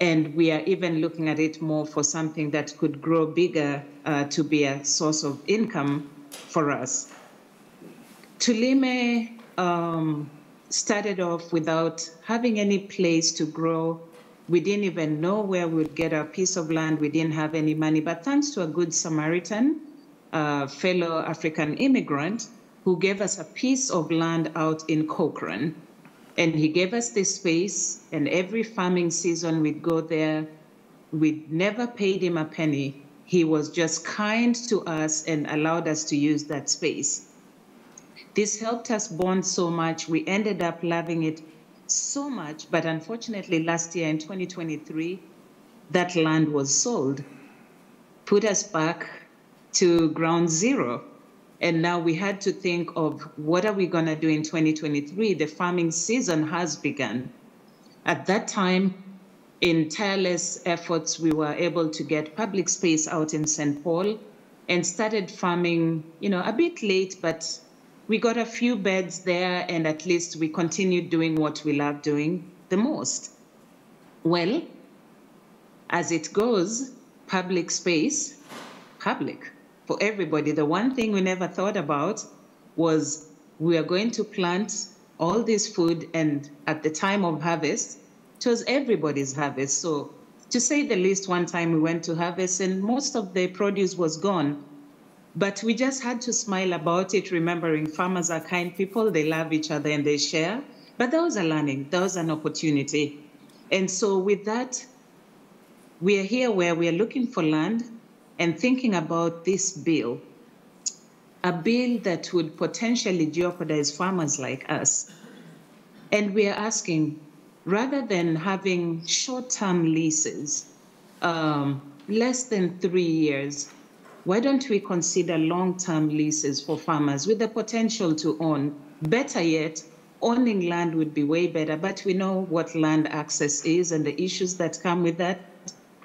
And we are even looking at it more for something that could grow bigger uh, to be a source of income for us. Tulime um, started off without having any place to grow we didn't even know where we'd get a piece of land. We didn't have any money. But thanks to a good Samaritan, a fellow African immigrant, who gave us a piece of land out in Cochrane. And he gave us this space, and every farming season we'd go there. We'd never paid him a penny. He was just kind to us and allowed us to use that space. This helped us bond so much. We ended up loving it so much, but unfortunately, last year in 2023, that land was sold, put us back to ground zero. And now we had to think of what are we going to do in 2023? The farming season has begun. At that time, in tireless efforts, we were able to get public space out in St. Paul and started farming, you know, a bit late, but we got a few beds there, and at least we continued doing what we love doing the most. Well, as it goes, public space, public for everybody. The one thing we never thought about was we are going to plant all this food, and at the time of harvest, It was everybody's harvest. So to say the least, one time we went to harvest and most of the produce was gone. But we just had to smile about it, remembering farmers are kind people, they love each other and they share. But that was a learning, that was an opportunity. And so with that, we are here where we are looking for land and thinking about this bill, a bill that would potentially jeopardize farmers like us. And we are asking, rather than having short-term leases, um, less than three years, why don't we consider long-term leases for farmers with the potential to own? Better yet, owning land would be way better, but we know what land access is and the issues that come with that.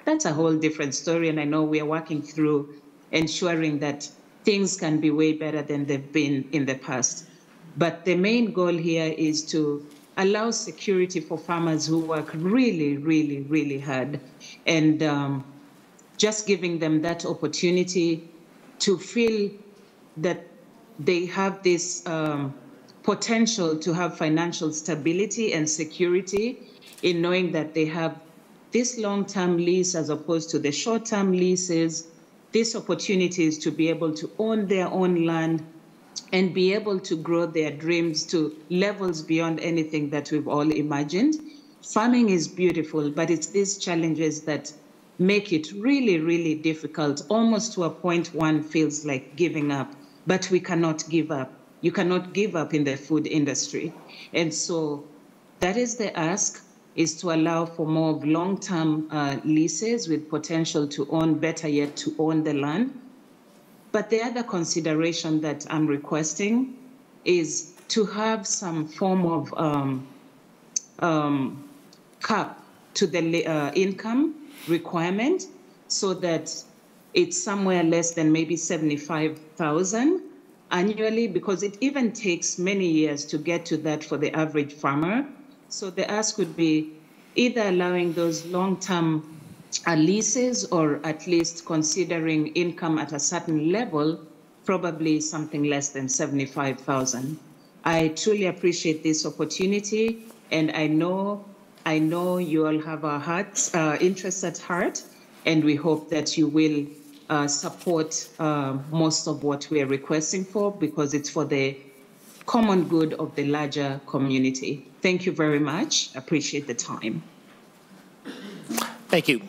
That's a whole different story, and I know we are working through ensuring that things can be way better than they've been in the past. But the main goal here is to allow security for farmers who work really, really, really hard, and um, just giving them that opportunity to feel that they have this um, potential to have financial stability and security in knowing that they have this long-term lease as opposed to the short-term leases, these opportunities to be able to own their own land and be able to grow their dreams to levels beyond anything that we've all imagined. Farming is beautiful, but it's these challenges that make it really, really difficult, almost to a point one feels like giving up. But we cannot give up. You cannot give up in the food industry. And so that is the ask is to allow for more of long-term uh, leases with potential to own, better yet, to own the land. But the other consideration that I'm requesting is to have some form of um, um, cap to the uh, income requirement so that it's somewhere less than maybe 75,000 annually because it even takes many years to get to that for the average farmer. So the ask would be either allowing those long-term uh, leases or at least considering income at a certain level, probably something less than 75,000. I truly appreciate this opportunity and I know I know you all have our hearts, uh, interests at heart, and we hope that you will uh, support uh, most of what we are requesting for because it's for the common good of the larger community. Thank you very much. Appreciate the time. Thank you.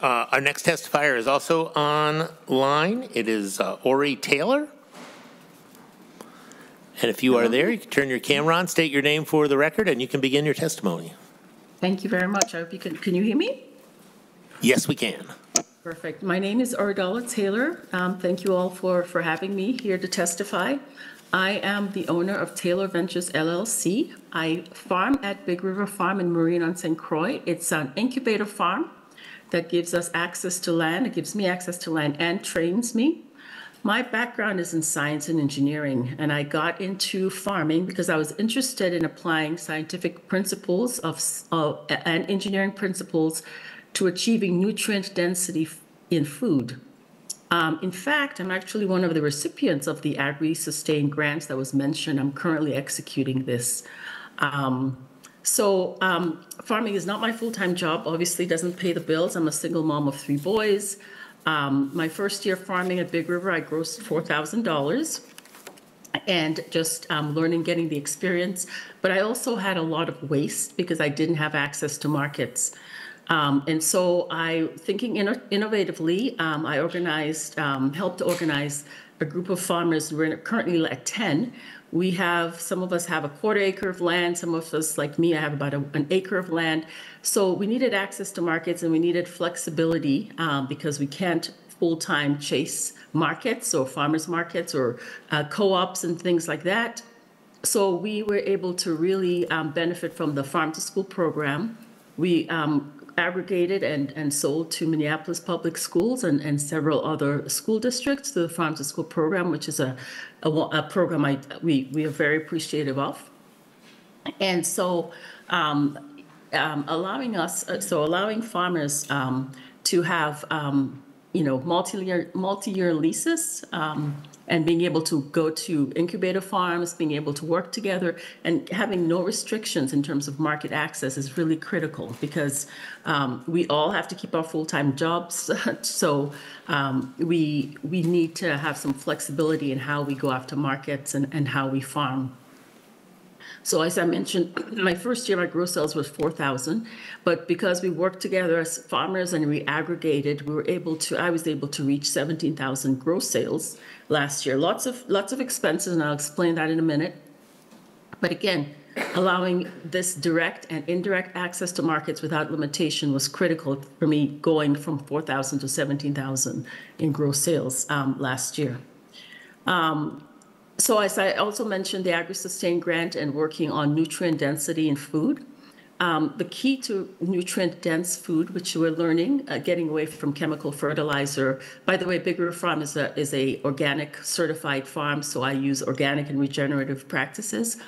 Uh, our next testifier is also online. It is uh, Ori Taylor. And if you are there, you can turn your camera on, state your name for the record, and you can begin your testimony. Thank you very much. I hope you can, can you hear me? Yes, we can. Perfect. My name is Ardala Taylor. Um, thank you all for, for having me here to testify. I am the owner of Taylor Ventures LLC. I farm at Big River Farm in Marine on St. Croix. It's an incubator farm that gives us access to land. It gives me access to land and trains me. My background is in science and engineering, and I got into farming because I was interested in applying scientific principles of, and engineering principles to achieving nutrient density in food. Um, in fact, I'm actually one of the recipients of the Agri Sustain grants that was mentioned. I'm currently executing this. Um, so um, farming is not my full-time job. Obviously, doesn't pay the bills. I'm a single mom of three boys. Um, my first year farming at Big River, I grossed $4,000 and just um, learning, getting the experience. But I also had a lot of waste because I didn't have access to markets. Um, and so I, thinking inno innovatively, um, I organized, um, helped organize a group of farmers. We're currently at 10 we have, some of us have a quarter acre of land, some of us, like me, I have about a, an acre of land. So we needed access to markets and we needed flexibility um, because we can't full-time chase markets or farmers markets or uh, co-ops and things like that. So we were able to really um, benefit from the farm to school program. We um, aggregated and, and sold to Minneapolis Public Schools and, and several other school districts through the Farm to School program, which is a, a, a program I, we, we are very appreciative of. And so um, um, allowing us, uh, so allowing farmers um, to have, um, you know, multi-year, multi-year leases, um, and being able to go to incubator farms, being able to work together, and having no restrictions in terms of market access is really critical because um, we all have to keep our full-time jobs. so um, we we need to have some flexibility in how we go after markets and, and how we farm. So as I mentioned, my first year my gross sales was 4,000, but because we worked together as farmers and we aggregated, we were able to, I was able to reach 17,000 gross sales last year. Lots of, lots of expenses, and I'll explain that in a minute. But again, allowing this direct and indirect access to markets without limitation was critical for me going from 4,000 to 17,000 in gross sales um, last year. Um, so as I also mentioned, the AgriSustain grant and working on nutrient density in food. Um, the key to nutrient dense food, which we're learning, uh, getting away from chemical fertilizer. By the way, Big River Farm is a is a organic certified farm, so I use organic and regenerative practices.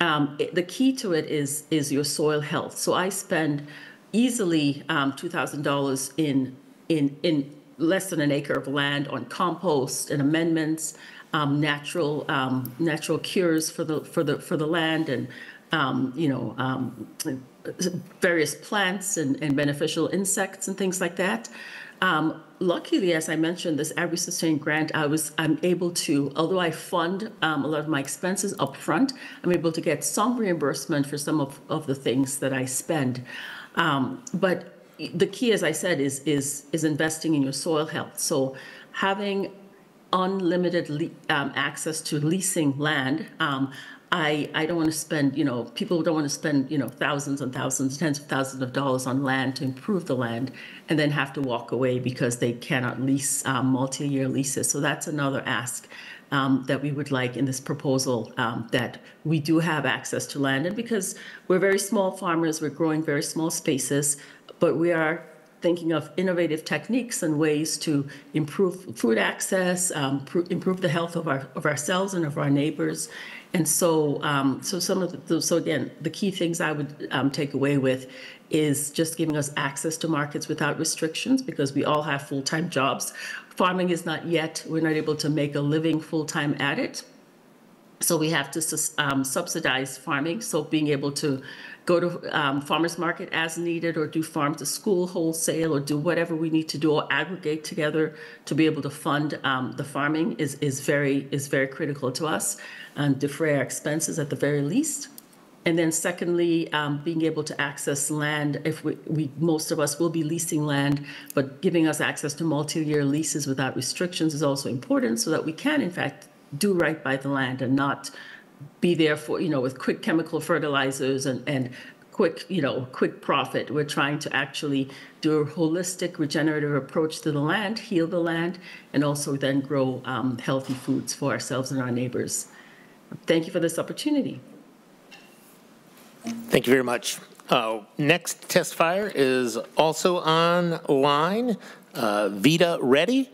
Um, it, the key to it is is your soil health. So I spend easily um, two thousand dollars in in in less than an acre of land on compost and amendments um, natural um, natural cures for the for the for the land and um, you know um, various plants and, and beneficial insects and things like that. Um, luckily, as I mentioned, this AgriSustain grant, I was I'm able to, although I fund um, a lot of my expenses up front, I'm able to get some reimbursement for some of, of the things that I spend. but the key, as I said, is is is investing in your soil health. So having unlimited um, access to leasing land. Um, I, I don't want to spend, you know, people don't want to spend, you know, thousands and thousands, tens of thousands of dollars on land to improve the land and then have to walk away because they cannot lease um, multi-year leases. So that's another ask um, that we would like in this proposal um, that we do have access to land. And because we're very small farmers, we're growing very small spaces, but we are thinking of innovative techniques and ways to improve food access, um, improve the health of, our, of ourselves and of our neighbors. And so, um, so some of the, so again, the key things I would um, take away with is just giving us access to markets without restrictions because we all have full-time jobs. Farming is not yet, we're not able to make a living full-time at it. So we have to um, subsidize farming. So being able to go to um, farmers market as needed or do farm to school wholesale or do whatever we need to do or aggregate together to be able to fund um, the farming is, is very is very critical to us and defray our expenses at the very least. And then secondly, um, being able to access land, if we, we, most of us will be leasing land, but giving us access to multi-year leases without restrictions is also important so that we can in fact do right by the land and not be there for, you know, with quick chemical fertilizers and, and quick, you know, quick profit. We're trying to actually do a holistic regenerative approach to the land, heal the land, and also then grow um, healthy foods for ourselves and our neighbors. Thank you for this opportunity. Thank you very much. Uh, next testifier is also online. Uh, Vita Reddy.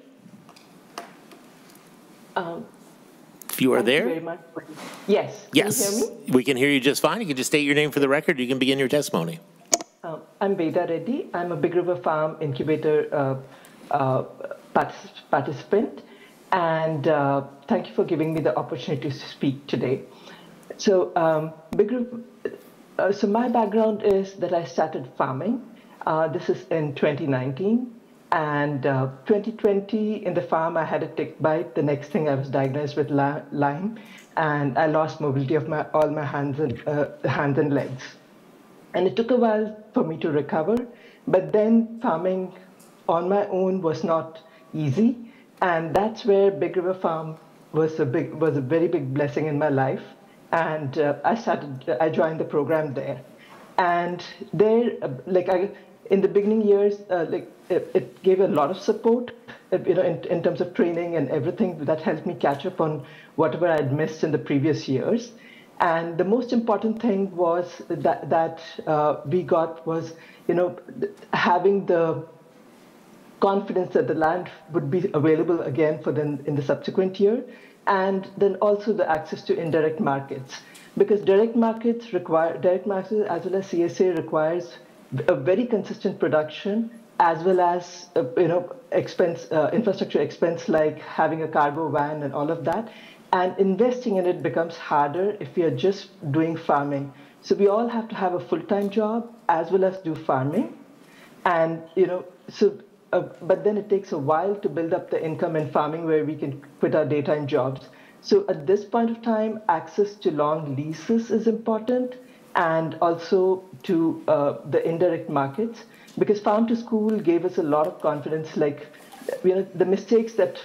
Um, if you are Thank there? You very much. Yes. Yes. Can you hear me? We can hear you just fine. You can just state your name for the record. You can begin your testimony. Uh, I'm Veda Reddy. I'm a Big River Farm incubator uh, uh, partic- participant. And uh, thank you for giving me the opportunity to speak today. So, um, Big River, uh, so my background is that I started farming. Uh, this is in 2019. And uh, 2020 in the farm, I had a tick bite. The next thing I was diagnosed with Lyme, and I lost mobility of my all my hands and uh, hands and legs. And it took a while for me to recover. But then farming on my own was not easy, and that's where Big River Farm was a big was a very big blessing in my life. And uh, I started. I joined the program there, and there, uh, like I in the beginning years, uh, like it, it, gave a lot of support, uh, you know, in, in terms of training and everything that helped me catch up on whatever I'd missed in the previous years. And the most important thing was that that uh, we got was, you know, having the confidence that the land would be available again for them in the subsequent year, and then also the access to indirect markets, because direct markets require direct markets as well as CSA requires a very consistent production as well as uh, you know expense uh, infrastructure expense like having a cargo van and all of that. And investing in it becomes harder if we are just doing farming. So we all have to have a full-time job as well as do farming. And you know so uh, but then it takes a while to build up the income in farming where we can quit our daytime jobs. So at this point of time access to long leases is important and also to uh, the indirect markets because farm to school gave us a lot of confidence like you know the mistakes that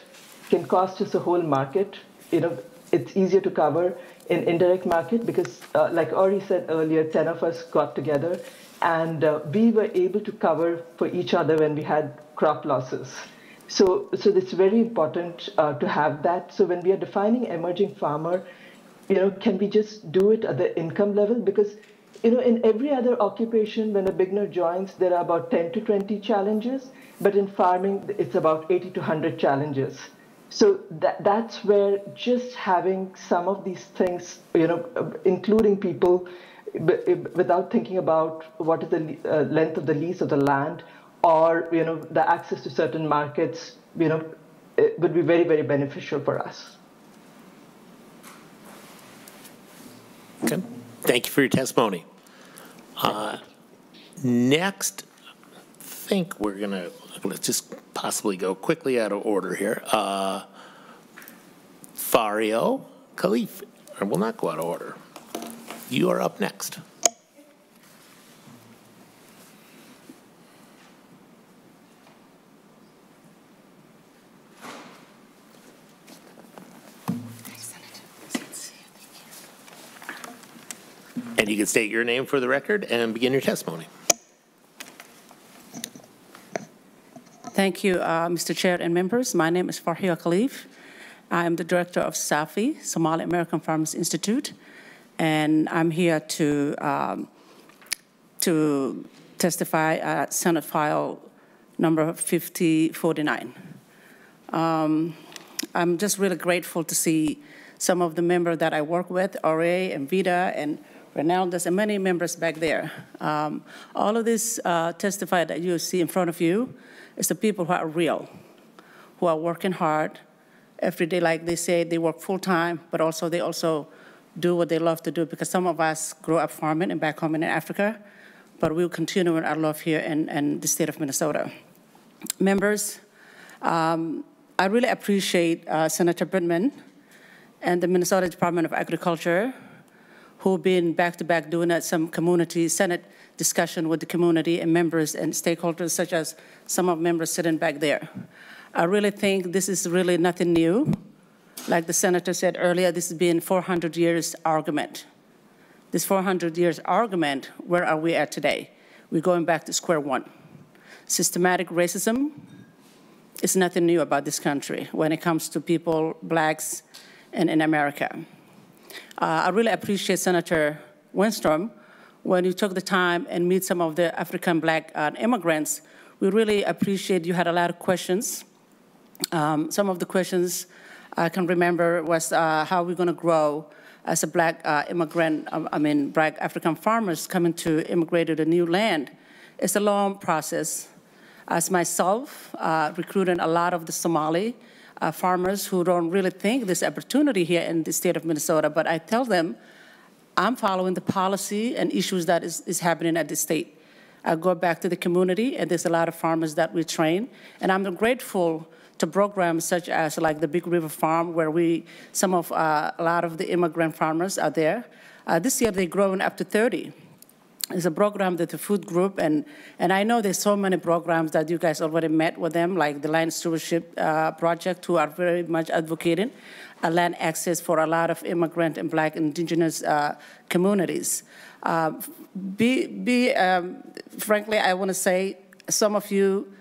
can cost us a whole market you know it's easier to cover in indirect market because uh, like Ori said earlier 10 of us got together and uh, we were able to cover for each other when we had crop losses so so it's very important uh, to have that so when we are defining emerging farmer you know, can we just do it at the income level? Because, you know, in every other occupation, when a beginner joins, there are about 10 to 20 challenges, but in farming, it's about 80 to 100 challenges. So that, that's where just having some of these things, you know, including people without thinking about what is the uh, length of the lease of the land or, you know, the access to certain markets, you know, it would be very, very beneficial for us. Okay. Thank you for your testimony. Uh, next, I think we're going to, let's just possibly go quickly out of order here. Uh, Farhia Khalif, or will not go out of order. You are up next. And you can state your name for the record and begin your testimony. Thank you, uh, Mr. Chair and members. My name is Farhia Khalif. I am the director of SAFI, Somali American Farmers Institute, and I'm here to, um, to testify at Senate file number 5049. Um, I'm just really grateful to see some of the members that I work with, RA and Vida and Renaldas, and many members back there. Um, all of this uh, testify that you see in front of you is the people who are real, who are working hard every day, like they say, they work full time, but also they also do what they love to do because some of us grew up farming and back home in Africa, but we'll continue our love here in, in the state of Minnesota. Members, um, I really appreciate uh, Senator Brittman and the Minnesota Department of Agriculture who've been back-to-back -back doing some community Senate discussion with the community and members and stakeholders, such as some of members sitting back there. I really think this is really nothing new. Like the senator said earlier, this has been 400 years argument. This 400 years argument, where are we at today? We're going back to square one. Systematic racism is nothing new about this country when it comes to people, blacks, and in America. Uh, I really appreciate Senator Westrom when you took the time and meet some of the African black uh, immigrants. We really appreciate you had a lot of questions. Um, some of the questions I can remember was uh, how we're going to grow as a black uh, immigrant, um, I mean, black African farmers coming to immigrate to the new land. It's a long process. As myself, uh, recruiting a lot of the Somali uh, farmers who don't really think this opportunity here in the state of Minnesota, but I tell them I'm following the policy and issues that is, is happening at the state. I go back to the community, and there's a lot of farmers that we train, and I'm grateful to programs such as like the Big River Farm, where we, some of, uh, a lot of the immigrant farmers are there. Uh, this year, they're growing up to 30 it's a program that the food group and and I know there's so many programs that you guys already met with them, like the Land Stewardship uh, Project, who are very much advocating a land access for a lot of immigrant and Black Indigenous uh, communities. Uh, be, be um, frankly, I want to say some of you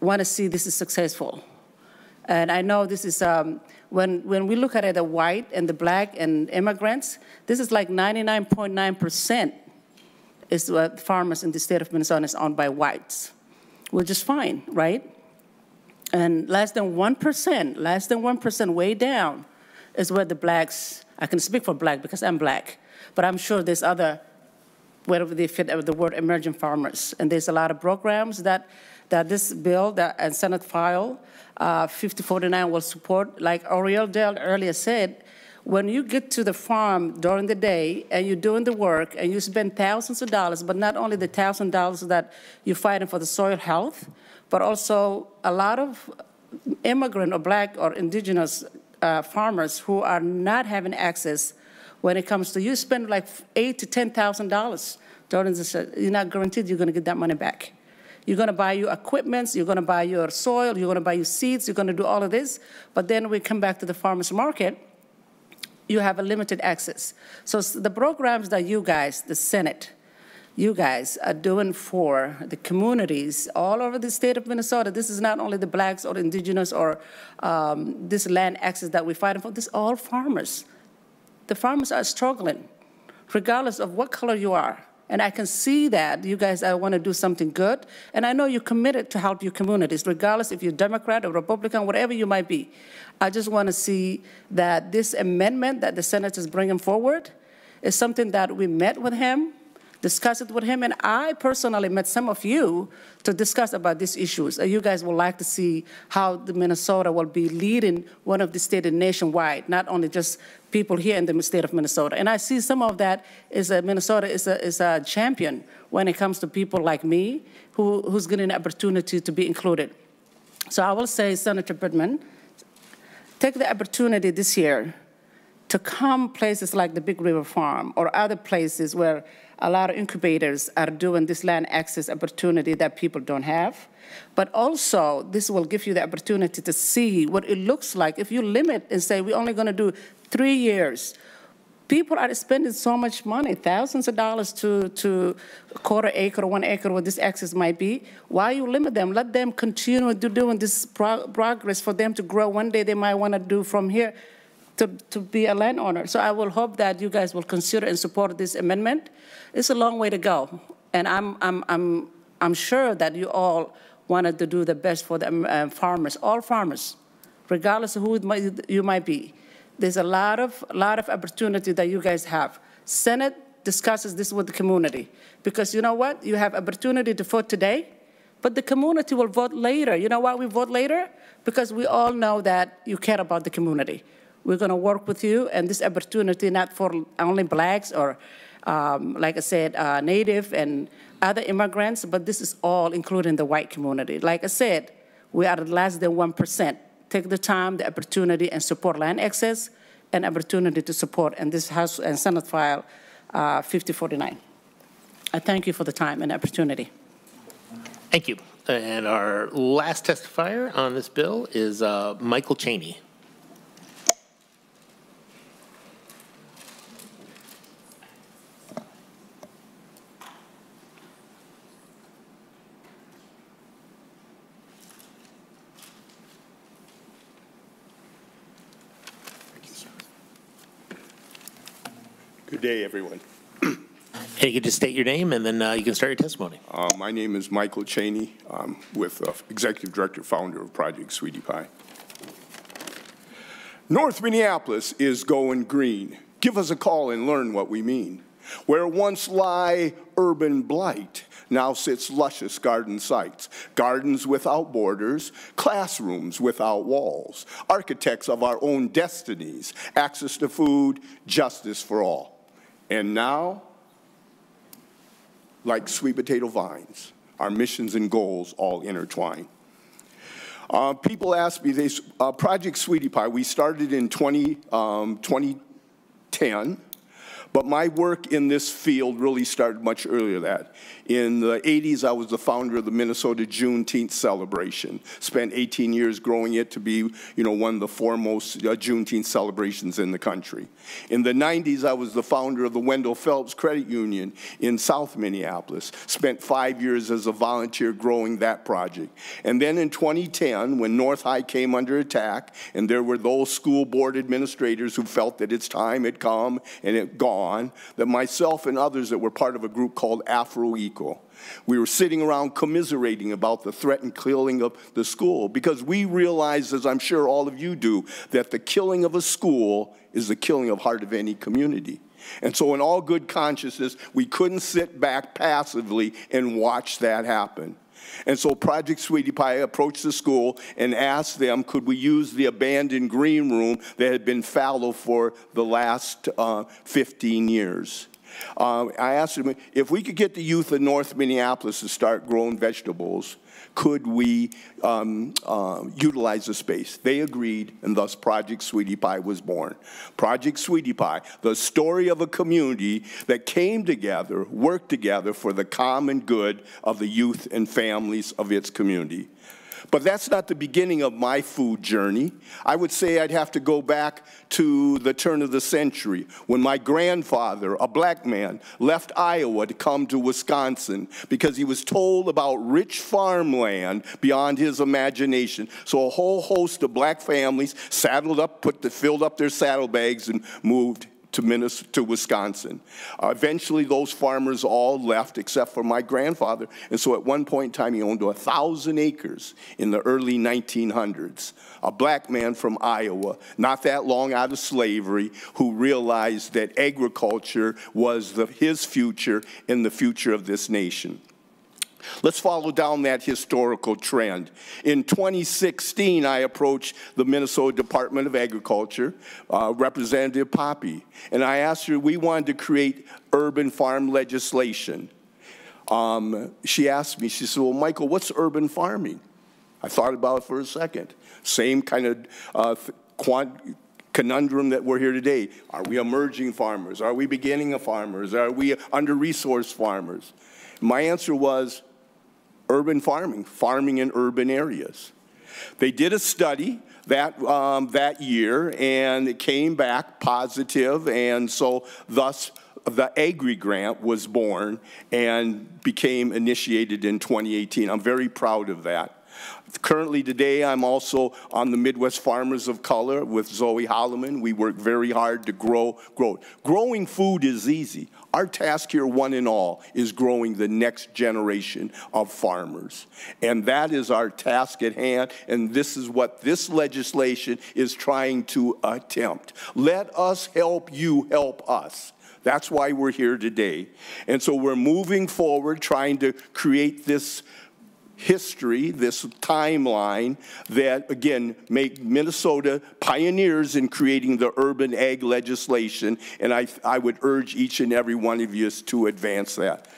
want to see this is successful, and I know this is. Um, when, when we look at it, the white and the black and immigrants, this is like 99.9 percent is what farmers in the state of Minnesota is owned by whites, which is fine, right? And less than 1%, less than 1% way down is where the blacks, I can speak for black because I'm black, but I'm sure there's other, wherever they fit the word emerging farmers. And there's a lot of programs that that this bill that and Senate file uh, 5049 will support. Like Oriel Dale earlier said, when you get to the farm during the day and you're doing the work and you spend thousands of dollars, but not only the thousand dollars that you're fighting for the soil health, but also a lot of immigrant or black or indigenous uh, farmers who are not having access when it comes to you spend like eight to ten thousand dollars during this. You're not guaranteed you're going to get that money back. You're going to buy your equipment, you're going to buy your soil, you're going to buy your seeds, you're going to do all of this. But then we come back to the farmer's market, you have a limited access. So the programs that you guys, the Senate, you guys are doing for the communities all over the state of Minnesota. This is not only the blacks or indigenous or um, this land access that we're fighting for, this is all farmers. The farmers are struggling, regardless of what color you are. And I can see that you guys I want to do something good. And I know you're committed to help your communities, regardless if you're Democrat or Republican, whatever you might be. I just want to see that this amendment that the Senate is bringing forward is something that we met with him discussed it with him. And I personally met some of you to discuss about these issues. You guys would like to see how the Minnesota will be leading one of the states nationwide, not only just people here in the state of Minnesota. And I see some of that is that Minnesota is a, is a champion when it comes to people like me who, who's getting an opportunity to be included. So I will say, Senator Pittman, take the opportunity this year to come places like the Big River Farm or other places where a lot of incubators are doing this land access opportunity that people don't have. But also, this will give you the opportunity to see what it looks like if you limit and say, we're only going to do three years. People are spending so much money, thousands of dollars to, to quarter acre one acre, what this access might be. Why you limit them? Let them continue to doing this pro progress for them to grow. One day they might want to do from here to, to be a landowner. So I will hope that you guys will consider and support this amendment. It's a long way to go. And I'm, I'm, I'm, I'm sure that you all wanted to do the best for the uh, farmers, all farmers, regardless of who might, you might be. There's a lot of, lot of opportunity that you guys have. Senate discusses this with the community because you know what? You have opportunity to vote today, but the community will vote later. You know why we vote later? Because we all know that you care about the community. We're going to work with you, and this opportunity not for only blacks or, um, like I said, uh, native and other immigrants, but this is all including the white community. Like I said, we are less than 1%. Take the time, the opportunity, and support land access and opportunity to support in this House and Senate file uh, 5049. I thank you for the time and opportunity. Thank you. And our last testifier on this bill is uh, Michael Chaney. Day, everyone. And you can just state your name, and then uh, you can start your testimony. Uh, my name is Michael Chaney. I'm with uh, Executive Director, founder of Project Sweetie Pie. North Minneapolis is going green. Give us a call and learn what we mean. Where once lie urban blight, now sits luscious garden sites, gardens without borders, classrooms without walls, architects of our own destinies, access to food, justice for all. And now, like sweet potato vines, our missions and goals all intertwine. Uh, people ask me, this uh, Project Sweetie Pie, we started in 20, um, 2010. But my work in this field really started much earlier than that. In the 80s, I was the founder of the Minnesota Juneteenth celebration. Spent 18 years growing it to be, you know, one of the foremost uh, Juneteenth celebrations in the country. In the 90s, I was the founder of the Wendell Phillips Credit Union in South Minneapolis. Spent five years as a volunteer growing that project. And then in 2010, when North High came under attack, and there were those school board administrators who felt that its time had come and it gone, on that myself and others that were part of a group called Afro Equal, we were sitting around commiserating about the threatened killing of the school because we realized, as I'm sure all of you do, that the killing of a school is the killing of heart of any community. And so, in all good consciousness, we couldn't sit back passively and watch that happen. And so Project Sweetie Pie approached the school and asked them, could we use the abandoned green room that had been fallow for the last uh, 15 years? Uh, I asked them if we could get the youth of North Minneapolis to start growing vegetables, could we um, uh, utilize the space? They agreed, and thus Project Sweetie Pie was born. Project Sweetie Pie, the story of a community that came together, worked together for the common good of the youth and families of its community. But that's not the beginning of my food journey. I would say I'd have to go back to the turn of the century when my grandfather, a black man, left Iowa to come to Wisconsin because he was told about rich farmland beyond his imagination. So a whole host of black families saddled up, put the, filled up their saddlebags and moved to, Minnesota, to Wisconsin. Uh, eventually, those farmers all left except for my grandfather. And so at one point in time, he owned a 1,000 acres in the early 1900s. A black man from Iowa, not that long out of slavery, who realized that agriculture was the, his future and the future of this nation. Let's follow down that historical trend. In 2016, I approached the Minnesota Department of Agriculture, uh, Representative Poppe, and I asked her, we wanted to create urban farm legislation. Um, she asked me, she said, well, Michael, what's urban farming? I thought about it for a second. Same kind of uh, quant conundrum that we're here today. Are we emerging farmers? Are we beginning farmers? Are we under-resourced farmers? My answer was urban farming, farming in urban areas. They did a study that, um, that year and it came back positive and so thus the Agri Grant was born and became initiated in 2018. I'm very proud of that. Currently today, I'm also on the Midwest Farmers of Color with Zoe Hollomon. We work very hard to grow growth. Growing food is easy. Our task here, one and all, is growing the next generation of farmers. And that is our task at hand, and this is what this legislation is trying to attempt. Let us help you help us. That's why we're here today. And so we're moving forward, trying to create this history, this timeline that, again, make Minnesota pioneers in creating the urban ag legislation, and I, I would urge each and every one of you to advance that.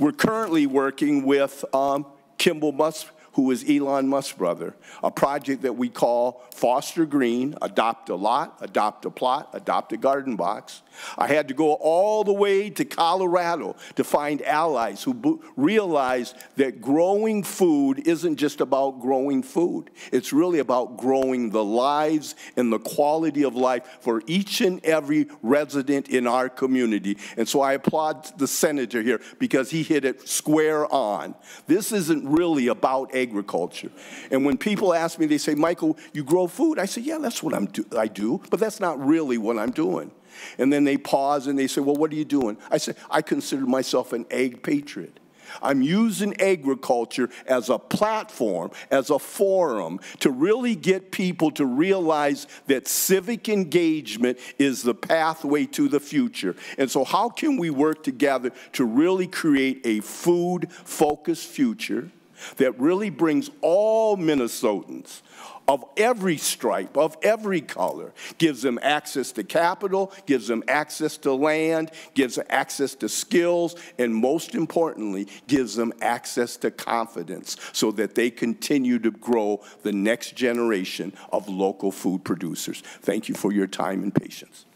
We're currently working with um, Kimball Musk who is Elon Musk's brother, a project that we call Foster Green, Adopt a Lot, Adopt a Plot, Adopt a Garden Box. I had to go all the way to Colorado to find allies who realized that growing food isn't just about growing food. It's really about growing the lives and the quality of life for each and every resident in our community. And so I applaud the senator here because he hit it square on. This isn't really about agriculture. And when people ask me, they say, Michael, you grow food? I say, yeah, that's what I'm do I do, but that's not really what I'm doing. And then they pause and they say, well, what are you doing? I say, I consider myself an egg patriot. I'm using agriculture as a platform, as a forum to really get people to realize that civic engagement is the pathway to the future. And so, how can we work together to really create a food focused future? That really brings all Minnesotans of every stripe, of every color, gives them access to capital, gives them access to land, gives them access to skills, and most importantly, gives them access to confidence so that they continue to grow the next generation of local food producers. Thank you for your time and patience.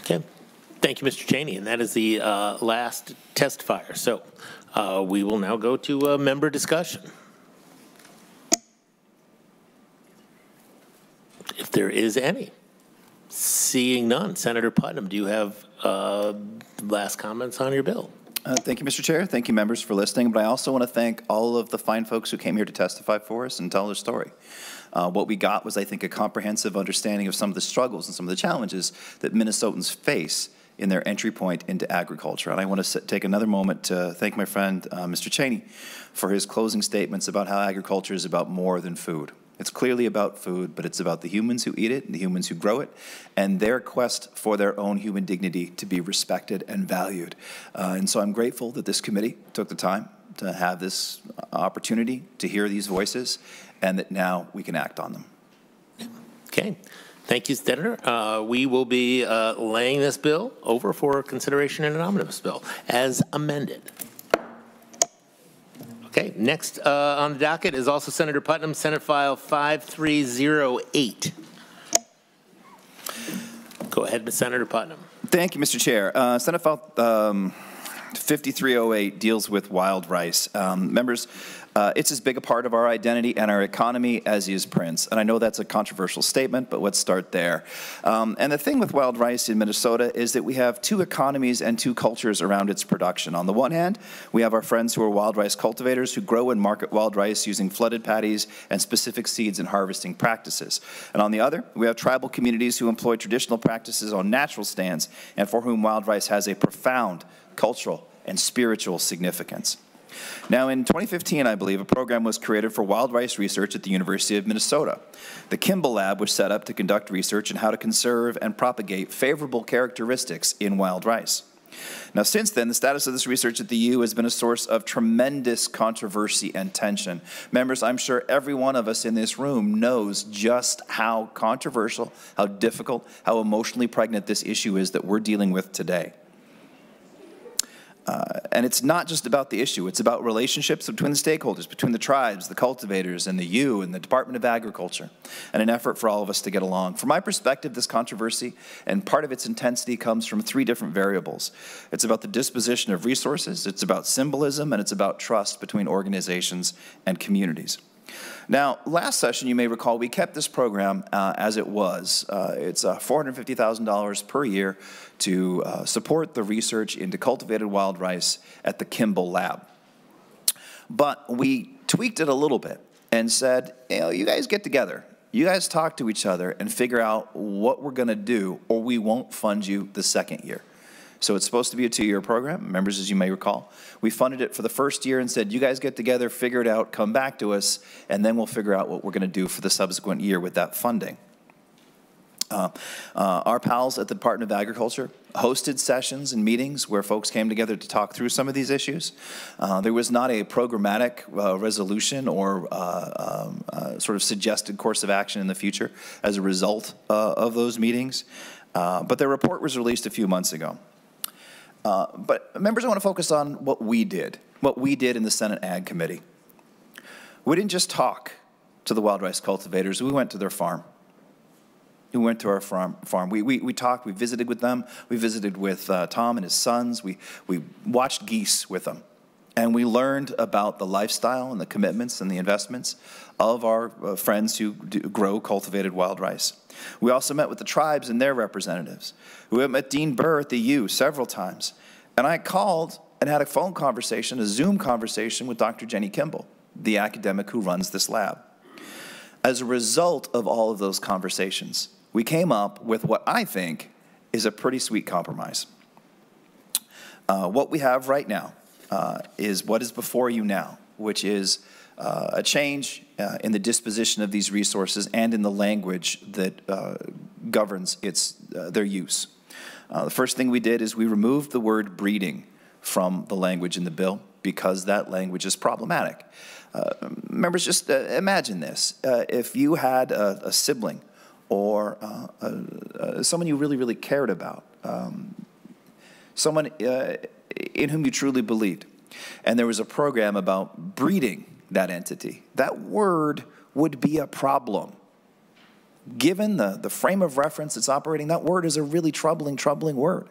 Okay. Thank you, Mr. Chaney. And that is the uh, last testifier. So uh, we will now go to a member discussion. If there is any. Seeing none. Senator Putnam, do you have uh, last comments on your bill? Uh, thank you, Mr. Chair. Thank you, members, for listening. But I also want to thank all of the fine folks who came here to testify for us and tell their story. Uh, what we got was, I think, a comprehensive understanding of some of the struggles and some of the challenges that Minnesotans face in their entry point into agriculture. And I want to take another moment to thank my friend, uh, Mr. Chaney, for his closing statements about how agriculture is about more than food. It's clearly about food, but it's about the humans who eat it and the humans who grow it and their quest for their own human dignity to be respected and valued. Uh, and so I'm grateful that this committee took the time to have this opportunity to hear these voices and that now we can act on them. Okay. Thank you, Senator. Uh, we will be uh, laying this bill over for consideration in an omnibus bill as amended. Okay, next uh, on the docket is also Senator Putnam, Senate File 5308. Go ahead, Senator Putnam. Thank you, Mr. Chair. Uh, Senate File um, 5308 deals with wild rice. Um, members, uh, it's as big a part of our identity and our economy as is Prince. And I know that's a controversial statement, but let's start there. Um, and the thing with wild rice in Minnesota is that we have two economies and two cultures around its production. On the one hand, we have our friends who are wild rice cultivators who grow and market wild rice using flooded paddies and specific seeds and harvesting practices. And on the other, we have tribal communities who employ traditional practices on natural stands and for whom wild rice has a profound cultural and spiritual significance. Now, in 2015, I believe, a program was created for wild rice research at the University of Minnesota. The Kimball Lab was set up to conduct research on how to conserve and propagate favorable characteristics in wild rice. Now, since then, the status of this research at the U has been a source of tremendous controversy and tension. Members, I'm sure every one of us in this room knows just how controversial, how difficult, how emotionally pregnant this issue is that we're dealing with today. Uh, and it's not just about the issue, it's about relationships between the stakeholders, between the tribes, the cultivators, and the U and the Department of Agriculture, and an effort for all of us to get along. From my perspective, this controversy and part of its intensity comes from three different variables. It's about the disposition of resources, it's about symbolism, and it's about trust between organizations and communities. Now, last session, you may recall, we kept this program uh, as it was. Uh, it's uh, $450,000 per year to uh, support the research into cultivated wild rice at the Kimball Lab. But we tweaked it a little bit and said, you know, you guys get together. You guys talk to each other and figure out what we're going to do, or we won't fund you the second year. So it's supposed to be a two-year program. Members, as you may recall, we funded it for the first year and said, you guys get together, figure it out, come back to us, and then we'll figure out what we're going to do for the subsequent year with that funding. Uh, uh, our pals at the Department of Agriculture hosted sessions and meetings where folks came together to talk through some of these issues. Uh, there was not a programmatic uh, resolution or uh, um, uh, sort of suggested course of action in the future as a result of those meetings, but their report was released a few months ago. But members, I want to focus on what we did, what we did in the Senate Ag Committee. We didn't just talk to the wild rice cultivators, we went to their farm We went to our farm. farm. We, we, we talked, we visited with them, we visited with uh, Tom and his sons, we, we watched geese with them. And we learned about the lifestyle and the commitments and the investments of our uh, friends who do, grow cultivated wild rice. We also met with the tribes and their representatives. We met Dean Buhr at the U several times. And I called and had a phone conversation, a Zoom conversation with Dr. Jenny Kimball, the academic who runs this lab. As a result of all of those conversations, we came up with what I think is a pretty sweet compromise. Uh, what we have right now uh, is what is before you now, which is uh, a change uh, in the disposition of these resources and in the language that uh, governs its, uh, their use. the first thing we did is we removed the word breeding from the language in the bill because that language is problematic. members, just imagine this. if you had a, a sibling or uh, uh, uh, someone you really, really cared about, um, someone uh, in whom you truly believed. And there was a program about breeding that entity. That word would be a problem. Given the, the frame of reference it's operating, that word is a really troubling, troubling word.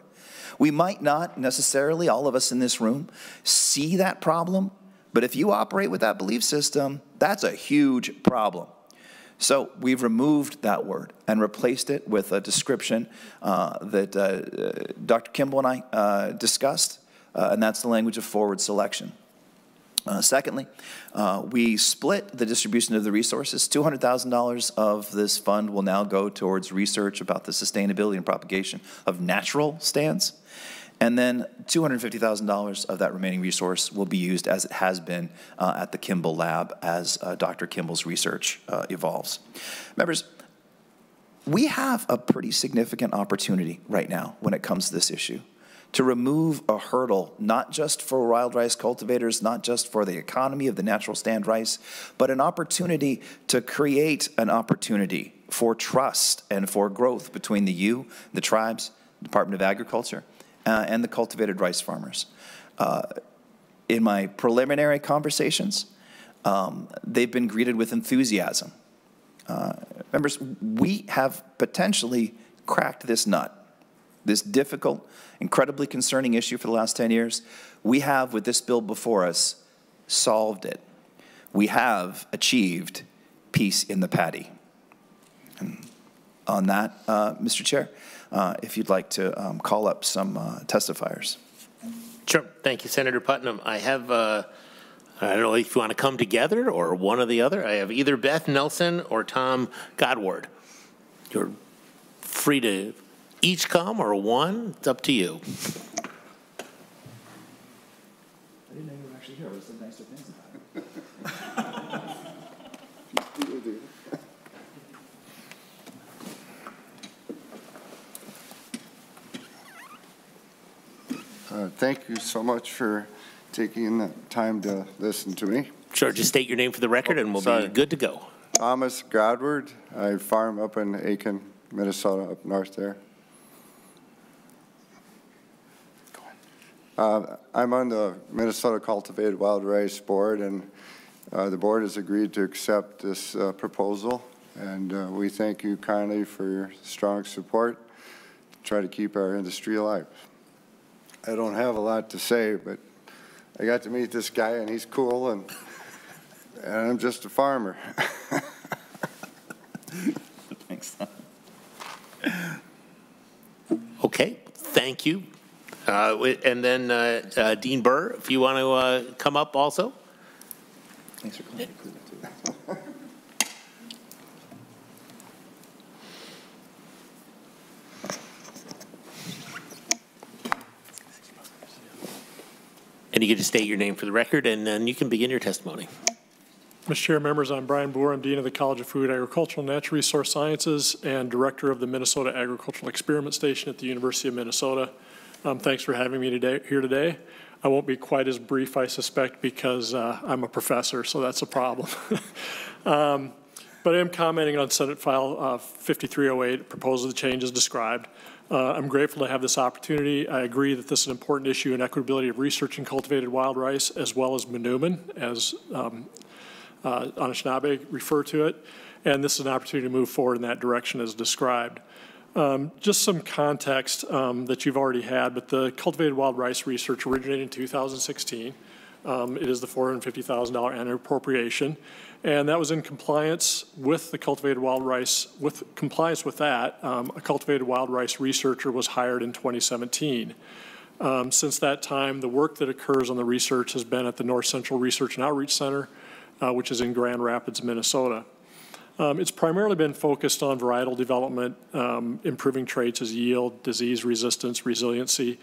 We might not necessarily, all of us in this room, see that problem, but if you operate with that belief system, that's a huge problem. So we've removed that word and replaced it with a description uh, that uh, Dr. Kimball and I uh, discussed, uh, and that's the language of forward selection. Uh, secondly, uh, we split the distribution of the resources. $200,000 of this fund will now go towards research about the sustainability and propagation of natural stands. And then $250,000 of that remaining resource will be used as it has been uh, at the Kimball Lab as uh, Dr. Kimball's research uh, evolves. Members, we have a pretty significant opportunity right now when it comes to this issue to remove a hurdle, not just for wild rice cultivators, not just for the economy of the natural stand rice, but an opportunity to create an opportunity for trust and for growth between the U, the tribes, Department of Agriculture, uh, and the cultivated rice farmers. Uh, in my preliminary conversations, um, they've been greeted with enthusiasm. Uh, members, we have potentially cracked this nut, this difficult, incredibly concerning issue for the last 10 years. We have, with this bill before us, solved it. We have achieved peace in the paddy. And on that, uh, Mr. Chair, uh, if you'd like to um, call up some uh, testifiers. Sure. Thank you, Senator Putnam. I have, uh, I don't know if you want to come together or one or the other. I have either Beth Nelson or Tom Godward. You're free to each come or one. It's up to you. I didn't know you were actually here. What's the nicer things about it? Uh, thank you so much for taking the time to listen to me. Sure, just state your name for the record and we'll Sorry. be good to go. Thomas Godward. I farm up in Aitkin, Minnesota, up north there. Uh, I'm on the Minnesota Cultivated Wild Rice Board, and uh, the board has agreed to accept this uh, proposal. And uh, we thank you kindly for your strong support to try to keep our industry alive. I don't have a lot to say, but I got to meet this guy, and he's cool, and, and I'm just a farmer. Thanks. Okay, thank you. Uh, And then uh, uh, Dean Buhr, if you want to uh, come up also. Thanks for coming. And you can just state your name for the record, and then you can begin your testimony. Mr. Chair, members, I'm Brian Buhr. I'm Dean of the College of Food, Agricultural, and Natural Resource Sciences and Director of the Minnesota Agricultural Experiment Station at the University of Minnesota. Um, thanks for having me today, here today. I won't be quite as brief, I suspect, because uh, I'm a professor, so that's a problem. um, but I am commenting on Senate File uh, 5308, proposal to change as described. Uh, I'm grateful to have this opportunity. I agree that this is an important issue in equitability of research in cultivated wild rice as well as manoomin, as um, uh, Anishinaabe refer to it. And this is an opportunity to move forward in that direction as described. Um, just some context um, that you've already had, but the cultivated wild rice research originated in 2016. Um, it is the $450,000 annual appropriation. And that was in compliance with the cultivated wild rice, with compliance with that, um, a cultivated wild rice researcher was hired in 2017. Um, since that time, the work that occurs on the research has been at the North Central Research and Outreach Center, uh, which is in Grand Rapids, Minnesota. Um, it's primarily been focused on varietal development, um, improving traits as yield, disease resistance, resiliency,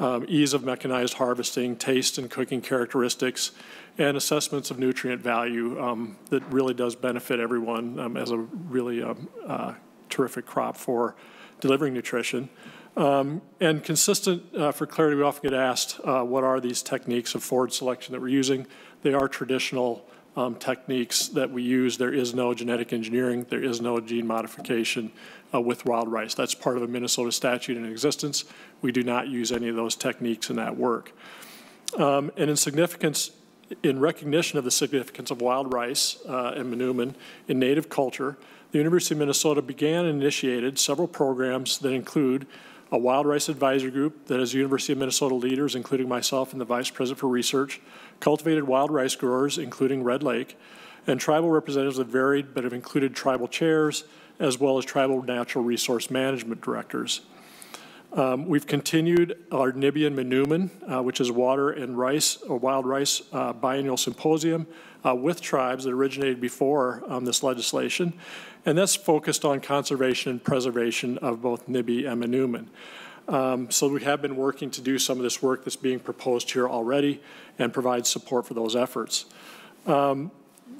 um, ease of mechanized harvesting, taste and cooking characteristics, and assessments of nutrient value um, that really does benefit everyone um, as a really um, uh, terrific crop for delivering nutrition. Um, and consistent, uh, for clarity, we often get asked, uh, what are these techniques of forward selection that we're using? They are traditional um, techniques that we use. There is no genetic engineering. There is no gene modification uh, with wild rice. That's part of a Minnesota statute in existence. We do not use any of those techniques in that work. Um, and in significance, in recognition of the significance of wild rice uh, and manoomin in native culture, the University of Minnesota began and initiated several programs that include a wild rice advisory group that has University of Minnesota leaders, including myself and the vice president for research, cultivated wild rice growers, including Red Lake, and tribal representatives that varied but have included tribal chairs as well as tribal natural resource management directors. Um, we've continued our Nibi and Manoomin, uh, which is water and rice, or wild rice uh, biennial symposium uh, with tribes that originated before um, this legislation. And that's focused on conservation and preservation of both Nibi and Manoomin. Um, So we have been working to do some of this work that's being proposed here already and provide support for those efforts. Um,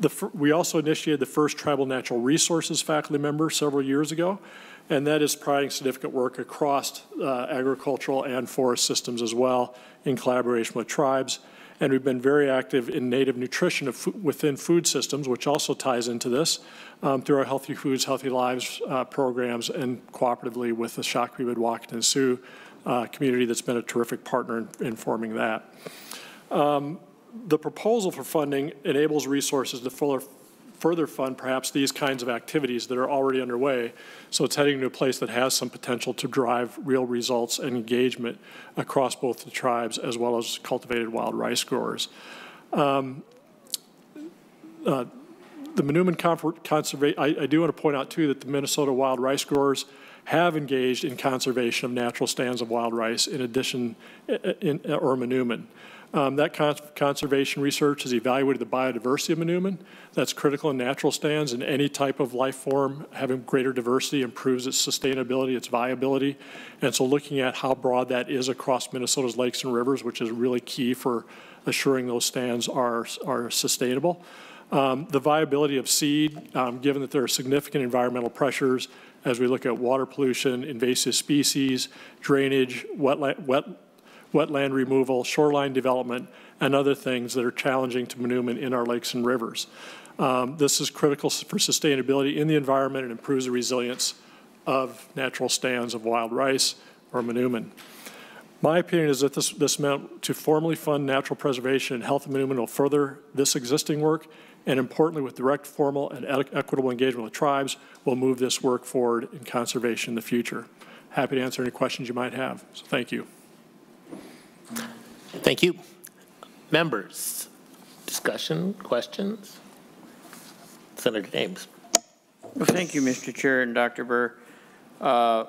the, we also initiated the first tribal natural resources faculty member several years ago, and that is providing significant work across uh, agricultural and forest systems as well in collaboration with tribes. And we've been very active in native nutrition within food systems, which also ties into this, um, through our Healthy Foods, Healthy Lives uh, programs and cooperatively with the Shakopee Mdewakanton Sioux uh, community that's been a terrific partner in, in forming that. Um, the proposal for funding enables resources to fuller, further fund perhaps these kinds of activities that are already underway. So it's heading to a place that has some potential to drive real results and engagement across both the tribes as well as cultivated wild rice growers. Um, uh, the Manoomin Conservation, I, I do want to point out too that the Minnesota wild rice growers have engaged in conservation of natural stands of wild rice in addition, in, or Manoomin. Um, that cons conservation research has evaluated the biodiversity of Manoomin. That's critical in natural stands and any type of life form having greater diversity improves its sustainability, its viability. And so looking at how broad that is across Minnesota's lakes and rivers, which is really key for assuring those stands are, are sustainable. Um, the viability of seed, um, given that there are significant environmental pressures as we look at water pollution, invasive species, drainage, wetland, wet, wetland removal, shoreline development, and other things that are challenging to Manoomin in our lakes and rivers. Um, this is critical for sustainability in the environment and improves the resilience of natural stands of wild rice or Manoomin. My opinion is that this, this meant to formally fund natural preservation and health of Manoomin will further this existing work, and importantly, with direct, formal, and equitable engagement with tribes, will move this work forward in conservation in the future. Happy to answer any questions you might have. So thank you. Thank you. Members, discussion, questions? Senator James. Well, thank you, Mr. Chair and Dr. Buhr. Uh,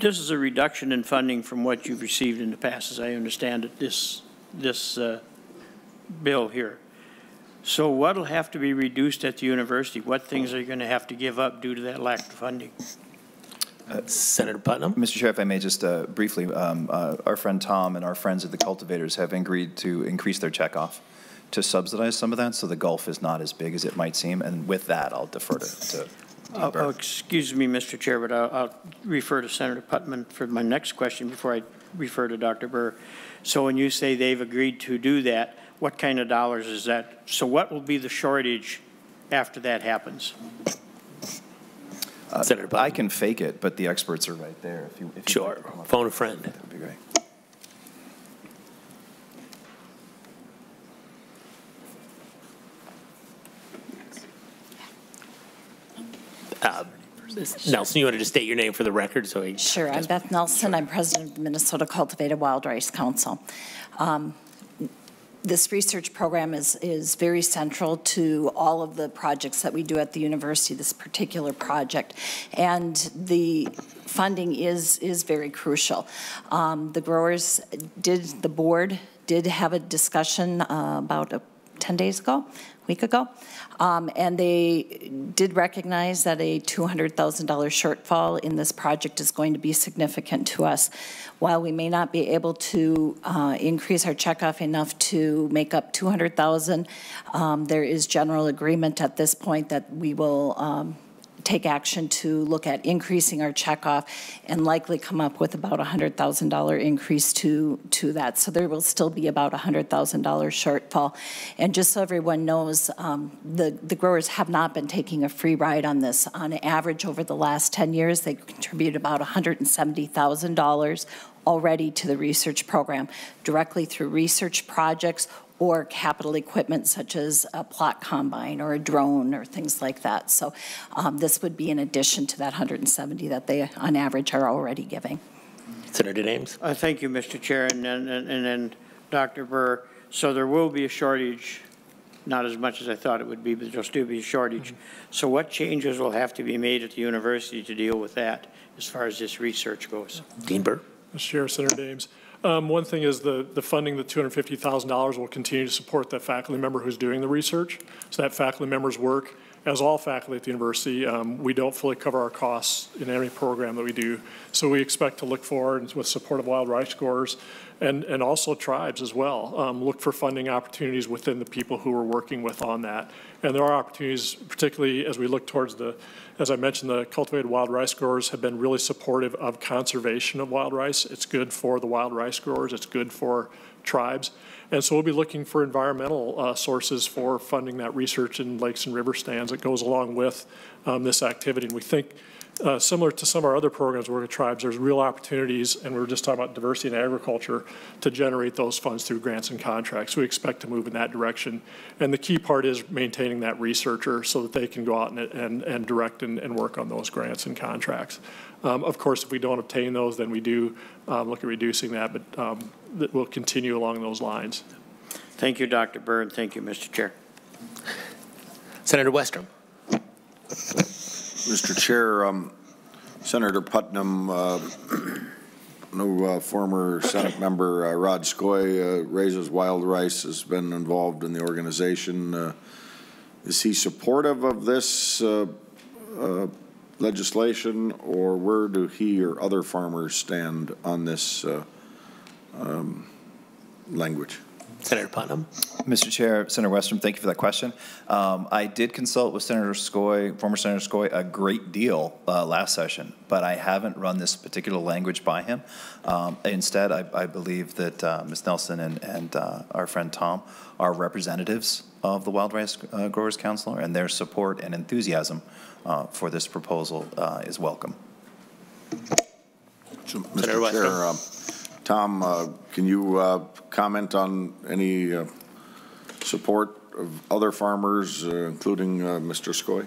this is a reduction in funding from what you've received in the past, as I understand it, this, this uh, bill here. So what will have to be reduced at the university? What things are you going to have to give up due to that lack of funding? Uh, Senator Putnam. Mr. Chair, if I may just uh, briefly, um, uh, our friend Tom and our friends at the cultivators have agreed to increase their checkoff to subsidize some of that, so the gulf is not as big as it might seem. And with that, I'll defer to. to oh, oh, excuse me, Mr. Chair, but I'll, I'll, refer to Senator Putnam for my next question before I refer to Dr. Buhr. So when you say they've agreed to do that, what kind of dollars is that? So what will be the shortage after that happens? Uh, Senator I can fake it, but the experts are right there. If you, if you sure. Phone a friend. That would be great. Uh, Nelson, you wanted to just state your name for the record? So he Sure. I'm Beth Nelson. I'm president of the Minnesota Cultivated Wild Rice Council. Um, this research program is, is very central to all of the projects that we do at the university, this particular project. And the funding is, is very crucial. Um, the growers did, the board did have a discussion uh, about a 10 days ago, a week ago, um, and they did recognize that a $200,000 shortfall in this project is going to be significant to us. While we may not be able to uh, increase our checkoff enough to make up 200,000, um, there is general agreement at this point that we will um, take action to look at increasing our checkoff and likely come up with about a $100,000 increase to, to that. So there will still be about a $100,000 shortfall. And just so everyone knows, um, the, the growers have not been taking a free ride on this. On average, over the last 10 years, they contribute about $170,000 already to the research program, directly through research projects or capital equipment such as a plot combine or a drone or things like that. So um, this would be in addition to that 170 that they on average are already giving. Senator Dahms. Uh, thank you, Mr. Chair, and then, and, and then Dr. Buhr. So there will be a shortage, not as much as I thought it would be, but there'll still be a shortage. Mm -hmm. So what changes will have to be made at the university to deal with that as far as this research goes? Dean Buhr. Mr. Chair, Senator Dahms. Um, one thing is the, the funding, the $250,000 will continue to support that faculty member who's doing the research. So that faculty member's work as all faculty at the university, um, we don't fully cover our costs in any program that we do. So we expect to look forward with support of Wild Rice Growers and, and also tribes as well. Um, look for funding opportunities within the people who we're working with on that. And there are opportunities, particularly as we look towards the, as I mentioned, the cultivated wild rice growers have been really supportive of conservation of wild rice. It's good for the wild rice growers. It's good for tribes. And so we'll be looking for environmental uh, sources for funding that research in lakes and river stands that goes along with um, this activity. And we think, uh, similar to some of our other programs working with tribes, there's real opportunities, and we were just talking about diversity in agriculture, to generate those funds through grants and contracts. We expect to move in that direction. And the key part is maintaining that researcher so that they can go out and, and, and direct and, and work on those grants and contracts. Um, of course, if we don't obtain those, then we do um, look at reducing that, but um, that will continue along those lines. Thank you, Dr. Byrd. Thank you, Mr. Chair. Senator Westrom. Mr. Chair, um, Senator Putnam, uh, no uh, former Senate member uh, Rod Skoe uh, raises wild rice, has been involved in the organization. Uh, is he supportive of this uh, legislation, or where do he or other farmers stand on this uh, um, language? Senator Putnam. Mr. Chair, Senator Westrom, thank you for that question. Um, I did consult with Senator Skoe, former Senator Skoe, a great deal uh, last session, but I haven't run this particular language by him. Um, instead, I, I, believe that uh, Ms. Nelson and, and uh, our friend Tom are representatives of the Wild Rice uh, Growers Council, and their support and enthusiasm uh, for this proposal uh, is welcome. So, Mr. Chair, uh, Tom, uh, can you uh, comment on any uh, support of other farmers, including Mr. Skoe?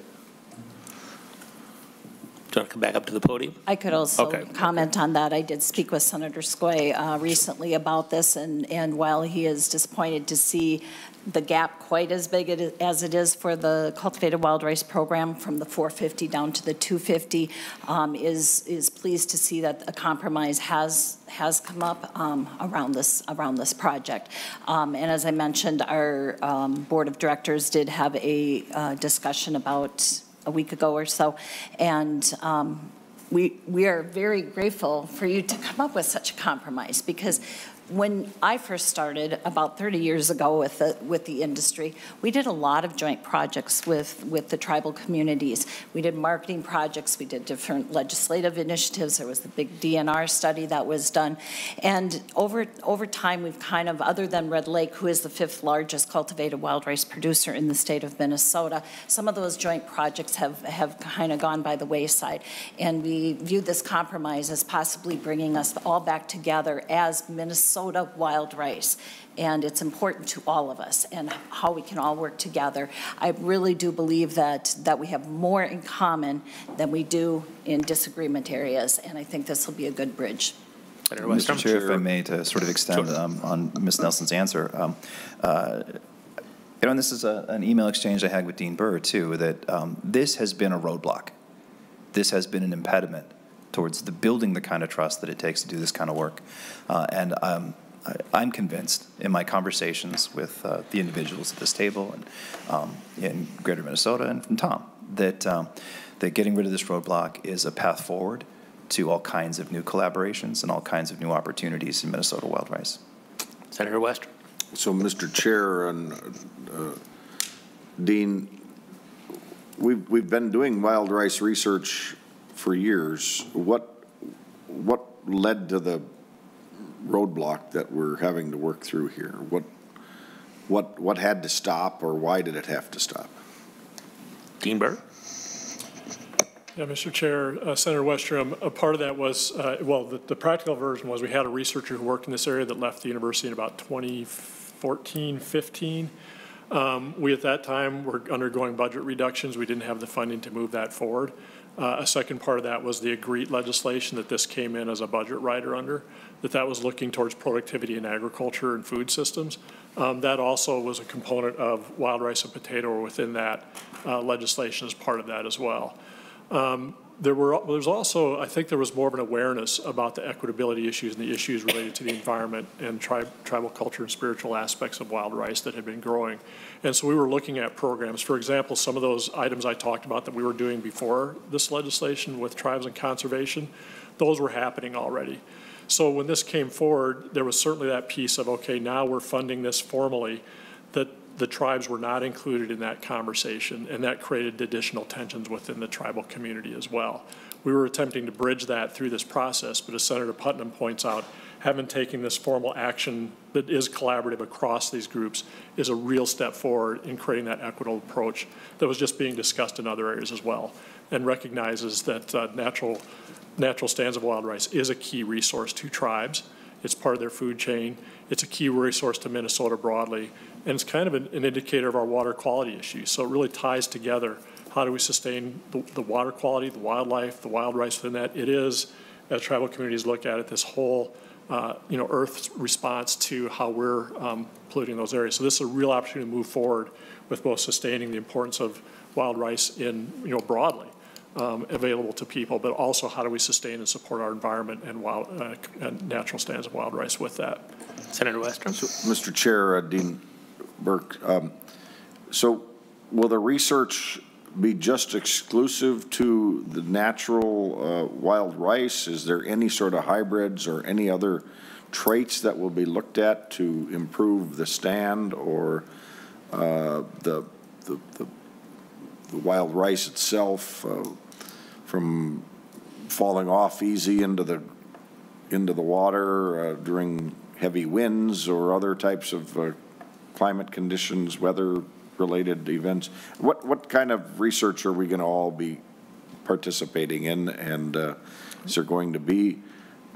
Do you want to come back up to the podium? I could also okay. comment on that. I did speak with Senator Skoe uh, recently about this, and, and while he is disappointed to see the gap quite as big as it is for the cultivated wild rice program from the 450 down to the 250 um, is is pleased to see that a compromise has has come up um, around this around this project. Um, and as I mentioned our um, board of directors did have a uh, discussion about a week ago or so. And um, we, we are very grateful for you to come up with such a compromise because when I first started about 30 years ago with the, with the industry, we did a lot of joint projects with, with the tribal communities. We did marketing projects, we did different legislative initiatives. There was the big DNR study that was done. And over, over time, we've kind of, other than Red Lake, who is the fifth largest cultivated wild rice producer in the state of Minnesota, some of those joint projects have, have kind of gone by the wayside. And we view this compromise as possibly bringing us all back together as Minnesota Minnesota wild rice. And it's important to all of us and how we can all work together. I really do believe that, that we have more in common than we do in disagreement areas. And I think this will be a good bridge. Mr. Chair, if I may, to sort of extend sure. um, on Ms. Nelson's answer. Um, uh, you know, and this is a, an email exchange I had with Dean Buhr, too, that um, this has been a roadblock. This has been an impediment towards the building the kind of trust that it takes to do this kind of work. Uh, and um, I, am convinced in my conversations with uh, the individuals at this table and um, in Greater Minnesota and from Tom that um, that getting rid of this roadblock is a path forward to all kinds of new collaborations and all kinds of new opportunities in Minnesota wild rice. Senator West. So, Mr. Chair and uh, Dean, we've we've been doing wild rice research for years. What, what led to the roadblock that we're having to work through here? What, what, what had to stop or why did it have to stop? Dean Buhr. Yeah, Mr. Chair, uh, Senator Westrom, a part of that was, uh, well, the, the, practical version was we had a researcher who worked in this area that left the university in about 2014, 15. Um, we, at that time, were undergoing budget reductions. We didn't have the funding to move that forward. Uh, a second part of that was the agreed legislation that this came in as a budget rider under, that that was looking towards productivity in agriculture and food systems. Um, that also was a component of wild rice and potato within that uh, legislation as part of that as well. Um, there were, there's also, I think there was more of an awareness about the equitability issues and the issues related to the environment and tribe, tribal culture and spiritual aspects of wild rice that had been growing. And so we were looking at programs. For example, some of those items I talked about that we were doing before this legislation with tribes and conservation, those were happening already. So when this came forward, there was certainly that piece of, okay, now we're funding this formally, that the tribes were not included in that conversation, and that created additional tensions within the tribal community as well. We were attempting to bridge that through this process, but as Senator Putnam points out, having taken this formal action that is collaborative across these groups is a real step forward in creating that equitable approach that was just being discussed in other areas as well, and recognizes that uh, natural, natural stands of wild rice is a key resource to tribes. It's part of their food chain. It's a key resource to Minnesota broadly, and it's kind of an, an indicator of our water quality issues. So it really ties together how do we sustain the, the, water quality, the wildlife, the wild rice within that. It is, as tribal communities look at it, this whole, uh, you know, Earth's response to how we're um, polluting those areas. So this is a real opportunity to move forward with both sustaining the importance of wild rice in, you know, broadly. Um, available to people, but also how do we sustain and support our environment and, wild, uh, and natural stands of wild rice with that. Senator Westrom. So, Mr. Chair, uh, Dean Burke, um, so will the research be just exclusive to the natural uh, wild rice? Is there any sort of hybrids or any other traits that will be looked at to improve the stand or uh, the, the, the, the, wild rice itself uh, from falling off easy into the into the water uh, during heavy winds or other types of uh, climate conditions, weather-related events. What, what kind of research are we going to all be participating in? And uh, is there going to be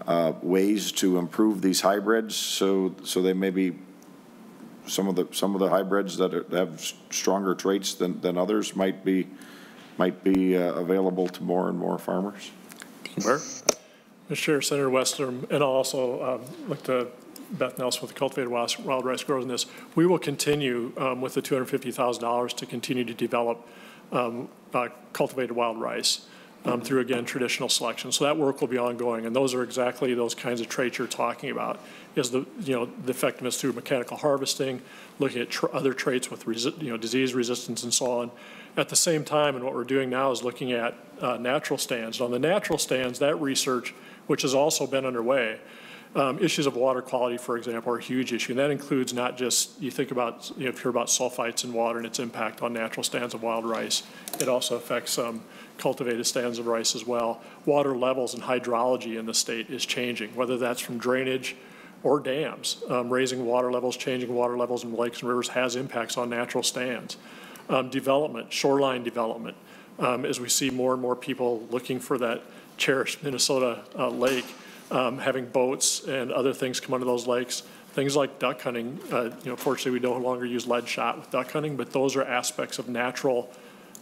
uh, ways to improve these hybrids so, so they may be some of the, some of the hybrids that, are, have stronger traits than, than others might be, might be uh, available to more and more farmers? Where? Sure, Senator Westrom, and I'll also um, look to Beth Nelson with Cultivated Wild, Wild Rice Growers in this, we will continue um, with the $250,000 to continue to develop um, uh, cultivated wild rice um, through, again, traditional selection. So that work will be ongoing, and those are exactly those kinds of traits you're talking about, is the, you know, the effectiveness through mechanical harvesting, looking at tr other traits with, you know, disease resistance and so on. At the same time, and what we're doing now is looking at uh, natural stands. And on the natural stands, that research, which has also been underway, um, issues of water quality, for example, are a huge issue, and that includes not just, you think about, you know, if you hear about sulfites in water and its impact on natural stands of wild rice, it also affects um, cultivated stands of rice as well. Water levels and hydrology in the state is changing, whether that's from drainage or dams. Um, raising water levels, changing water levels in lakes and rivers has impacts on natural stands. Um, development, shoreline development, um, as we see more and more people looking for that cherished Minnesota uh, lake, um, having boats and other things come under those lakes. Things like duck hunting, uh, you know, fortunately we no longer use lead shot with duck hunting, but those are aspects of natural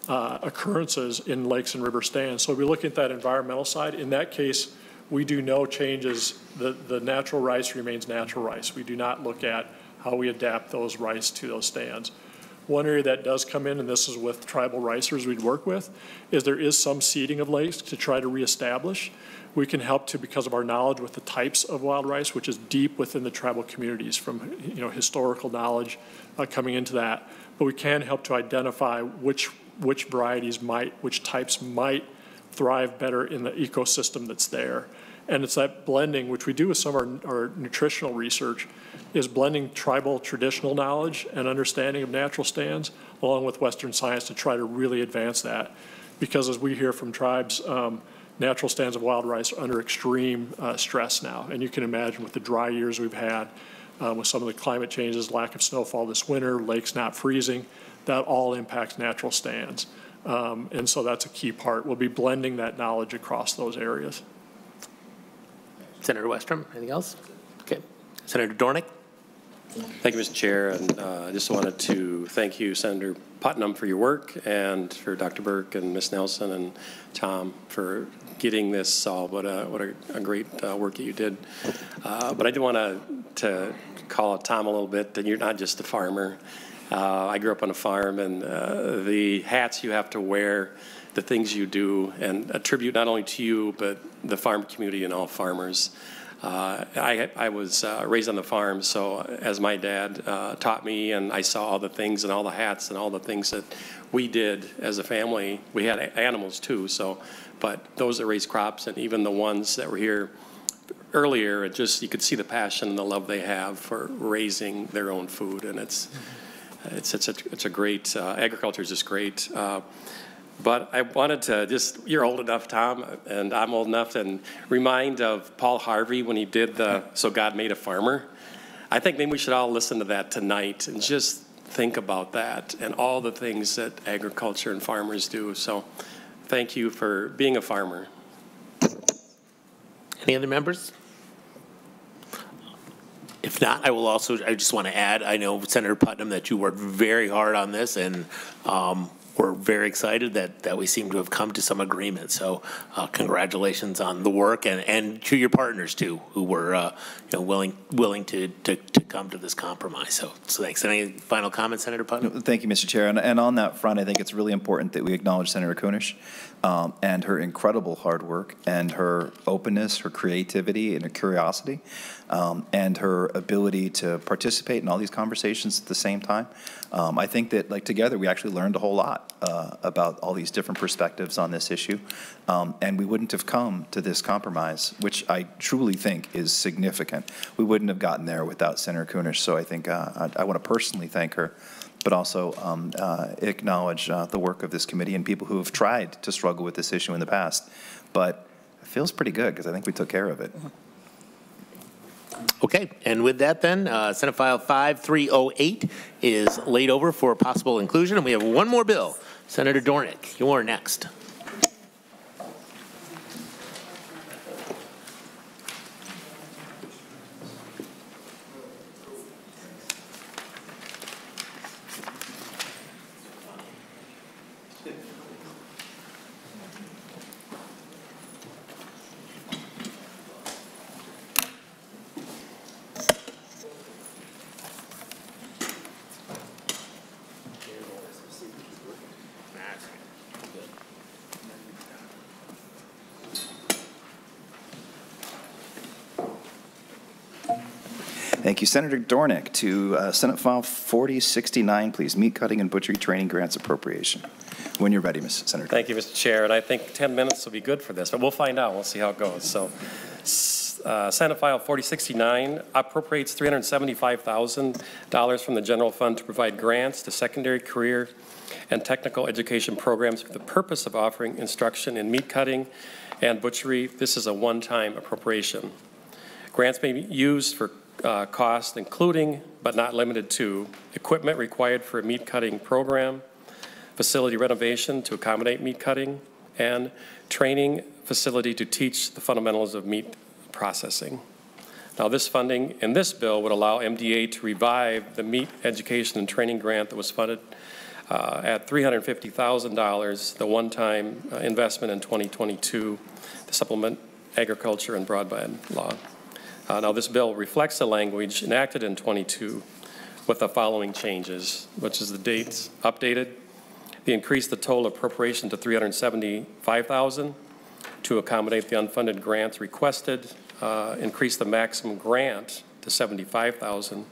uh, occurrences in lakes and river stands. So we look at that environmental side. In that case, we do no changes. The, the natural rice remains natural rice. We do not look at how we adapt those rice to those stands. One area that does come in, and this is with tribal ricers we'd work with, is there is some seeding of lakes to try to reestablish. We can help to, because of our knowledge with the types of wild rice, which is deep within the tribal communities from you know, historical knowledge uh, coming into that. But we can help to identify which, which varieties might, which types might thrive better in the ecosystem that's there. And it's that blending, which we do with some of our, our nutritional research, is blending tribal traditional knowledge and understanding of natural stands along with Western science to try to really advance that. Because as we hear from tribes, um, natural stands of wild rice are under extreme uh, stress now. And you can imagine with the dry years we've had, uh, with some of the climate changes, lack of snowfall this winter, lakes not freezing, that all impacts natural stands. Um, and so that's a key part. We'll be blending that knowledge across those areas. Senator Westrom, anything else? Okay. Senator Dornink? Thank you, Mr. Chair. And uh, I just wanted to thank you, Senator Putnam, for your work and for Dr. Burke and Ms. Nelson and Tom for getting this solved. What a, what a, a great uh, work that you did. Uh, but I do want to call out Tom a little bit that you're not just a farmer. Uh, I grew up on a farm, and uh, the hats you have to wear the things you do and a tribute not only to you, but the farm community and all farmers. Uh, I, I was uh, raised on the farm, so as my dad uh, taught me, and I saw all the things and all the hats and all the things that we did as a family. We had animals too, so, but those that raise crops and even the ones that were here earlier, it just you could see the passion and the love they have for raising their own food, and it's it's it's a it's a great uh, agriculture is just great. But I wanted to just, you're old enough, Tom, and I'm old enough, and remind of Paul Harvey when he did the So God Made a Farmer. I think maybe we should all listen to that tonight and just think about that and all the things that agriculture and farmers do. So thank you for being a farmer. Any other members? If not, I will also, I just want to add, I know Senator Putnam that you worked very hard on this and um, we're very excited that, that we seem to have come to some agreement. So uh, congratulations on the work and, and to your partners too, who were uh, you know, willing willing to, to, to come to this compromise. So, so thanks. Any final comments, Senator Putnam? Thank you, Mr. Chair. And, and on that front, I think it's really important that we acknowledge Senator Kunesh um, and her incredible hard work and her openness, her creativity, and her curiosity, um, and her ability to participate in all these conversations at the same time. Um, I think that, like, together we actually learned a whole lot uh, about all these different perspectives on this issue, um, and we wouldn't have come to this compromise, which I truly think is significant. We wouldn't have gotten there without Senator Kunesh, so I think uh, I, I want to personally thank her but also um, uh, acknowledge uh, the work of this committee and people who have tried to struggle with this issue in the past. But it feels pretty good because I think we took care of it. Okay, and with that then, uh, Senate File 5308 is laid over for possible inclusion, and we have one more bill. Senator Dornink, you're next. Thank you. Senator Dornink to uh, Senate File 4069, please. Meat cutting and butchery training grants appropriation. When you're ready, Mr. Senator. Thank you, Mr. Chair. And I think 10 minutes will be good for this, but we'll find out. We'll see how it goes. So, uh, Senate File 4069 appropriates $375,000 from the general fund to provide grants to secondary career and technical education programs for the purpose of offering instruction in meat cutting and butchery. This is a one-time appropriation. Grants may be used for uh, costs, including but not limited to equipment required for a meat cutting program, facility renovation to accommodate meat cutting, and training facility to teach the fundamentals of meat processing. Now, this funding in this bill would allow MDA to revive the meat education and training grant that was funded uh, at $350,000, the one-time uh, investment in 2022 to supplement agriculture and broadband law. Uh, now, this bill reflects the language enacted in 22 with the following changes, which is the dates updated. They increased the total appropriation to 375,000 to accommodate the unfunded grants requested, uh, increased the maximum grant to 75,000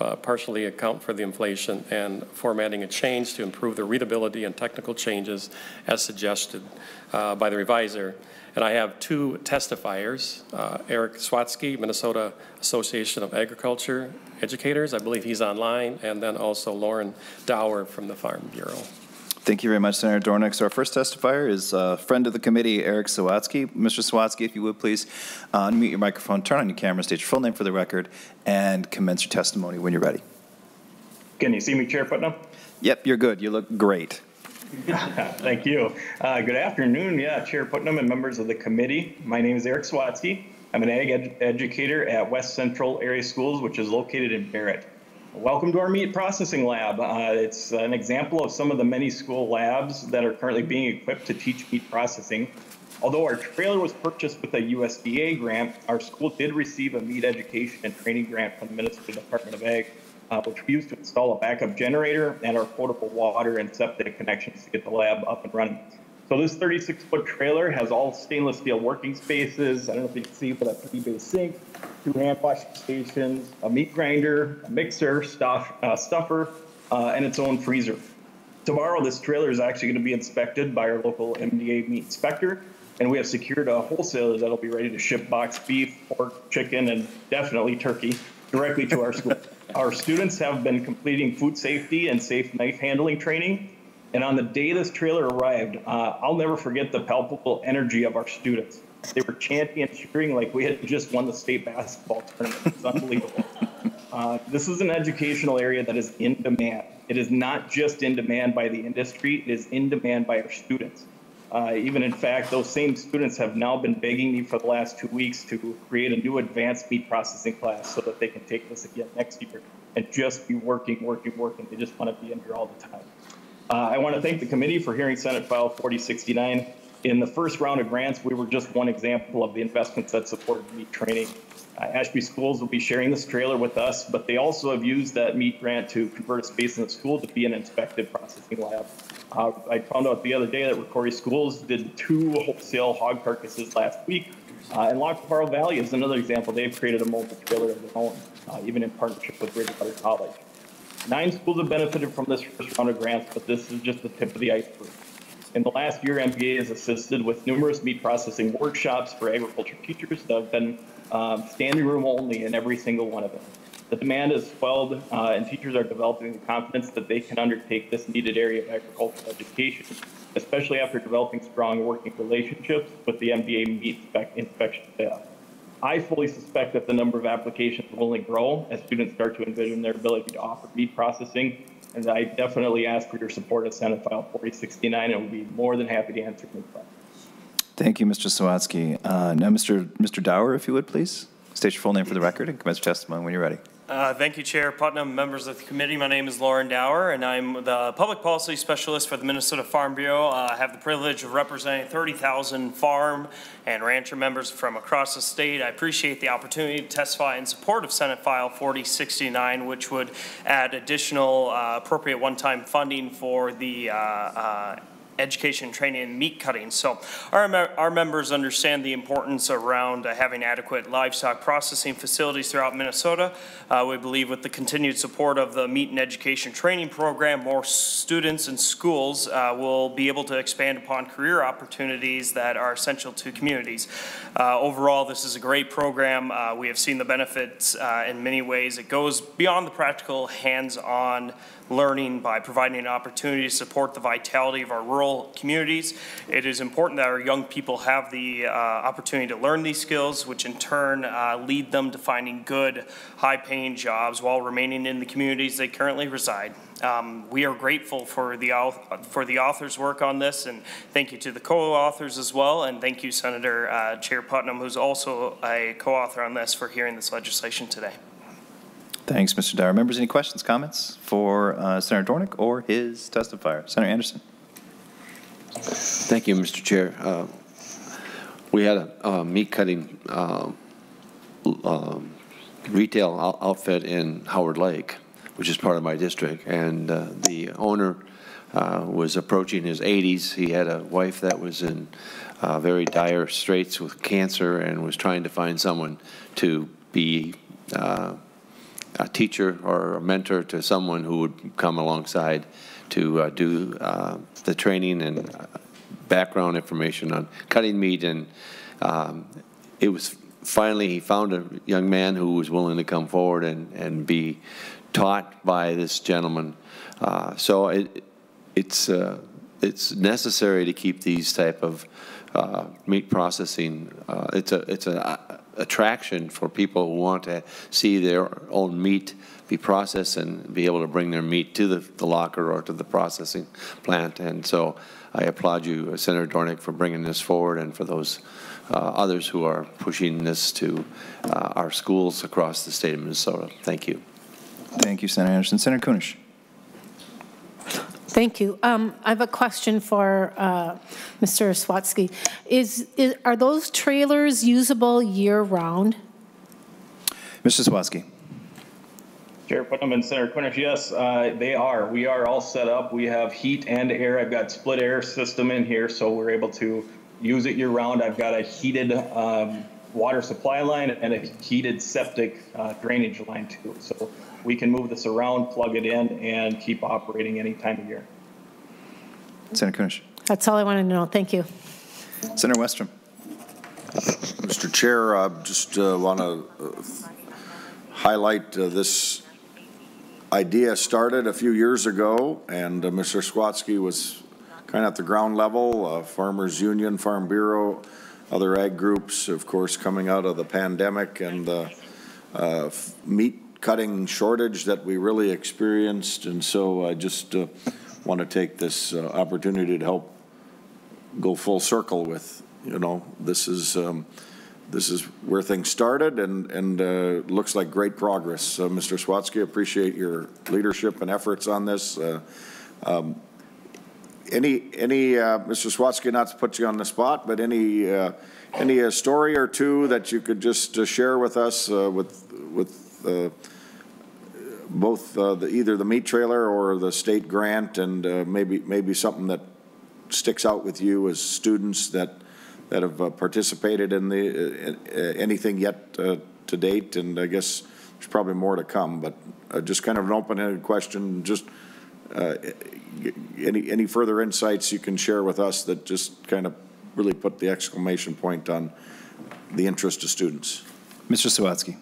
uh, partially account for the inflation and formatting a change to improve the readability and technical changes as suggested uh, by the reviser and I have two testifiers, uh, Eric Swatsky, Minnesota Association of Agriculture Educators, I believe he's online, and then also Lauren Dower from the Farm Bureau. Thank you very much, Senator Dornink. So our first testifier is a friend of the committee, Eric Sawatsky. Mr. Sawatsky, if you would please uh, unmute your microphone, turn on your camera, state your full name for the record, and commence your testimony when you're ready. Can you see me, Chair Putnam? Yep, you're good. You look great. Thank you. Uh, good afternoon, yeah, Chair Putnam and members of the committee. My name is Eric Swatsky. I'm an ag ed educator at West Central Area Schools, which is located in Barrett. Welcome to our meat processing lab. Uh, it's an example of some of the many school labs that are currently being equipped to teach meat processing. Although our trailer was purchased with a USDA grant, our school did receive a meat education and training grant from the Minnesota Department of Ag uh, which we use to install a backup generator and our potable water and septic connections to get the lab up and running. So this 36-foot trailer has all stainless steel working spaces. I don't know if you can see, but a three-bay sink, two hand washing stations, a meat grinder, a mixer, stuff, uh, stuffer, uh, and its own freezer. Tomorrow, this trailer is actually going to be inspected by our local MDA meat inspector, and we have secured a wholesaler that'll be ready to ship boxed beef, pork, chicken, and definitely turkey directly to our school. our students have been completing food safety and safe knife handling training and on the day this trailer arrived, uh, I'll never forget the palpable energy of our students. They were chanting and cheering like we had just won the state basketball tournament. It's unbelievable. Uh, this is an educational area that is in demand. It is not just in demand by the industry, it is in demand by our students. Uh, even in fact, those same students have now been begging me for the last two weeks to create a new advanced meat processing class so that they can take this again next year and just be working, working, working. They just want to be in here all the time. Uh, I want to thank the committee for hearing Senate File 4069. In the first round of grants, we were just one example of the investments that supported meat training. Uh, Ashby Schools will be sharing this trailer with us, but they also have used that meat grant to convert a space in the school to be an inspected processing lab. Uh, I found out the other day that Rocori Schools did two wholesale hog carcasses last week. Uh, and Lac Valley is another example. They've created a mobile trailer of their own, uh, even in partnership with Ridgewater College. Nine schools have benefited from this first round of grants, but this is just the tip of the iceberg. In the last year, MDA has assisted with numerous meat processing workshops for agriculture teachers that have been um, standing room only in every single one of them. The demand has swelled, uh, and teachers are developing the confidence that they can undertake this needed area of agricultural education, especially after developing strong working relationships with the MDA meat inspection staff. I fully suspect that the number of applications will only grow as students start to envision their ability to offer meat processing. And I definitely ask for your support of Senate File 4069 and will be more than happy to answer any questions. Thank you, Mr. Sawatsky. Uh, now, Mr. Mr. Dower, if you would, please. State your full name for the record and commence testimony when you're ready. Uh, thank you, Chair Putnam, members of the committee. My name is Lauren Dower, and I'm the Public Policy Specialist for the Minnesota Farm Bureau. Uh, I have the privilege of representing 30,000 farm and rancher members from across the state. I appreciate the opportunity to testify in support of Senate File 4069, which would add additional uh, appropriate one-time funding for the uh, uh, education, training, and meat cutting. So our, our members understand the importance around uh, having adequate livestock processing facilities throughout Minnesota. Uh, we believe with the continued support of the meat and education training program, more students and schools uh, will be able to expand upon career opportunities that are essential to communities. Uh, overall, this is a great program. Uh, we have seen the benefits uh, in many ways. It goes beyond the practical hands-on learning by providing an opportunity to support the vitality of our rural communities. It is important that our young people have the uh, opportunity to learn these skills, which in turn uh, lead them to finding good, high-paying jobs while remaining in the communities they currently reside. Um, we are grateful for the for the author's work on this, and thank you to the co-authors as well, and thank you, Senator uh, Chair Putnam, who's also a co-author on this, for hearing this legislation today. Thanks, Mr. Dyer. Members, any questions, comments for uh, Senator Dornink or his testifier? Senator Anderson. Thank you, Mr. Chair. Uh, we had a, a meat cutting uh, um, retail outfit in Howard Lake, which is part of my district, and uh, the owner uh, was approaching his 80s. He had a wife that was in uh, very dire straits with cancer and was trying to find someone to be a teacher or a mentor to someone who would come alongside to uh, do uh, the training and uh, background information on cutting meat. And um, it was finally he found a young man who was willing to come forward and, and be taught by this gentleman. Uh, so it, it's, uh, it's necessary to keep these type of uh, meat processing. it's a, it's a attraction for people who want to see their own meat be processed and be able to bring their meat to the, the locker or to the processing plant. And so I applaud you, Senator Dornink, for bringing this forward and for those uh, others who are pushing this to uh, our schools across the state of Minnesota. Thank you. Thank you, Senator Anderson. Senator Kunesh. Thank you. Um, I have a question for uh, Mr. Swatsky. Is, is, are those trailers usable year round? Mr. Swatsky. Chair Putnam and Senator Kunesh, yes, uh, they are. We are all set up. We have heat and air. I've got split air system in here, so we're able to use it year round. I've got a heated um, water supply line and a heated septic uh, drainage line too. So we can move this around, plug it in, and keep operating any time of year. Senator Kunesh. That's all I wanted to know. Thank you. Senator Westrom. Mr. Chair, I just uh, want to uh, highlight uh, this idea started a few years ago, and uh, Mr. Swatsky was kind of at the ground level, uh, Farmers Union, Farm Bureau, other ag groups, of course, coming out of the pandemic and the uh, meat cutting shortage that we really experienced. And so I just uh, want to take this uh, opportunity to help go full circle with, you know, this is um, this is where things started and, and uh, looks like great progress. So, Mr. Swatsky, appreciate your leadership and efforts on this. Uh, um, any, any uh, Mr. Swatsky, not to put you on the spot, but any, uh, any uh, story or two that you could just uh, share with us with, with both the, either the meat trailer or the state grant and maybe, maybe something that sticks out with you as students that that have uh, participated in the uh, uh, anything yet to date, and I guess there's probably more to come. But just kind of an open-ended question. Just any any further insights you can share with us that just kind of really put the exclamation point on the interest of students. Mr. Sawatsky.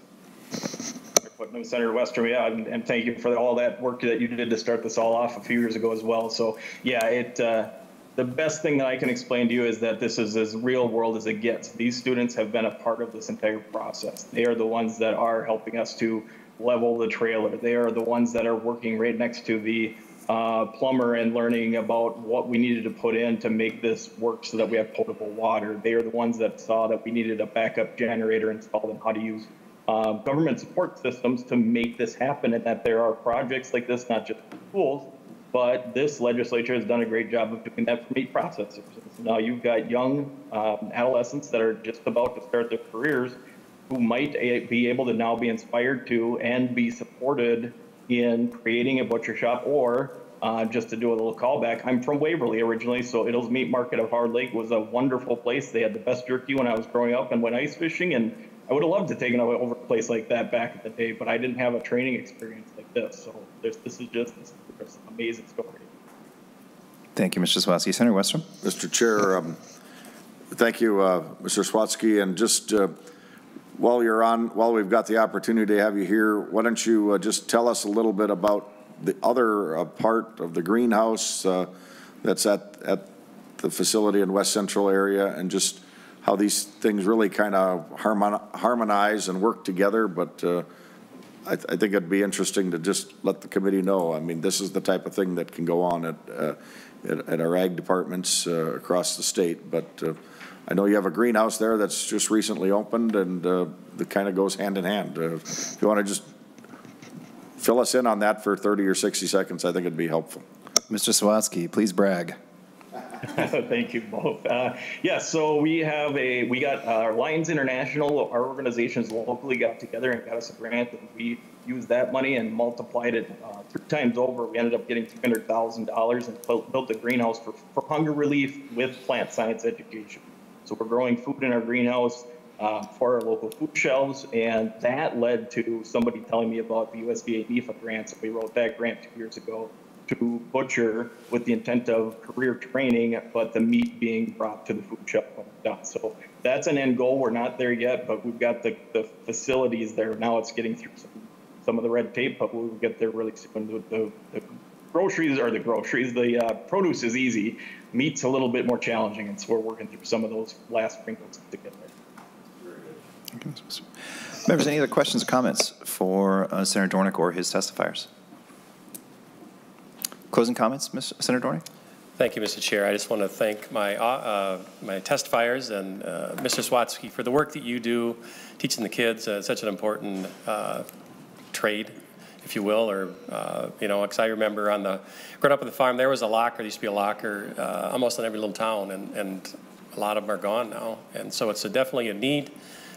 Senator Westrom, yeah, and, and, thank you for all that work that you did to start this all off a few years ago as well. So, yeah, it uh, the best thing that I can explain to you is that this is as real world as it gets. These students have been a part of this entire process. They are the ones that are helping us to level the trailer. They are the ones that are working right next to the uh, plumber and learning about what we needed to put in to make this work so that we have potable water. They are the ones that saw that we needed a backup generator installed and how to use uh, government support systems to make this happen and that there are projects like this, not just schools, but this legislature has done a great job of doing that for meat processors. So Now you've got young um, adolescents that are just about to start their careers who might be able to now be inspired to and be supported in creating a butcher shop or uh, just to do a little callback, I'm from Waverly originally, so Ittel's Meat Market of Hard Lake was a wonderful place. They had the best jerky when I was growing up and went ice fishing, and I would have loved to take it over a place like that back in the day, but I didn't have a training experience like this. So this is just this is an amazing story. Thank you, Mr. Swatsky. Senator Westrom. Mr. Chair, um, thank you, uh, Mr. Swatsky. And just uh, while you're on, while we've got the opportunity to have you here, why don't you uh, just tell us a little bit about the other uh, part of the greenhouse uh, that's at, at the facility in West Central area and just how these things really kind of harmonize and work together. But uh, I, th I, think it'd be interesting to just let the committee know. I mean, this is the type of thing that can go on at, uh, at, at, our ag departments uh, across the state. But uh, I know you have a greenhouse there that's just recently opened, and uh, that kind of goes hand in hand. Uh, if you want to just fill us in on that for 30 or 60 seconds, I think it'd be helpful. Mr. Sawatsky, please brag. Thank you both. Uh, yeah, so we have a, we got uh, Lions International, our organizations locally got together and got us a grant, and we used that money and multiplied it uh, three times over. We ended up getting $300,000 and built, built a greenhouse for, for hunger relief with plant science education. So we're growing food in our greenhouse uh, for our local food shelves, and that led to somebody telling me about the USDA NIFA grants. We wrote that grant two years ago to butcher with the intent of career training, but the meat being brought to the food shop. So that's an end goal. We're not there yet, but we've got the, the facilities there. Now it's getting through some, some of the red tape, but we'll get there really soon. The, the, the groceries are the groceries. The uh, produce is easy. Meat's a little bit more challenging, and so we're working through some of those last wrinkles to get there. Members, any other questions or comments for uh, Senator Dornink or his testifiers? Closing comments, Ms. Senator Dorney? Thank you, Mr. Chair. I just want to thank my, uh, uh, my testifiers and uh, Mr. Swatsky for the work that you do teaching the kids uh, such an important uh, trade, if you will, or, uh, you know, because I remember on the, growing up on the farm, there was a locker, there used to be a locker almost in every little town, and, and a lot of them are gone now. And so it's a, definitely a need.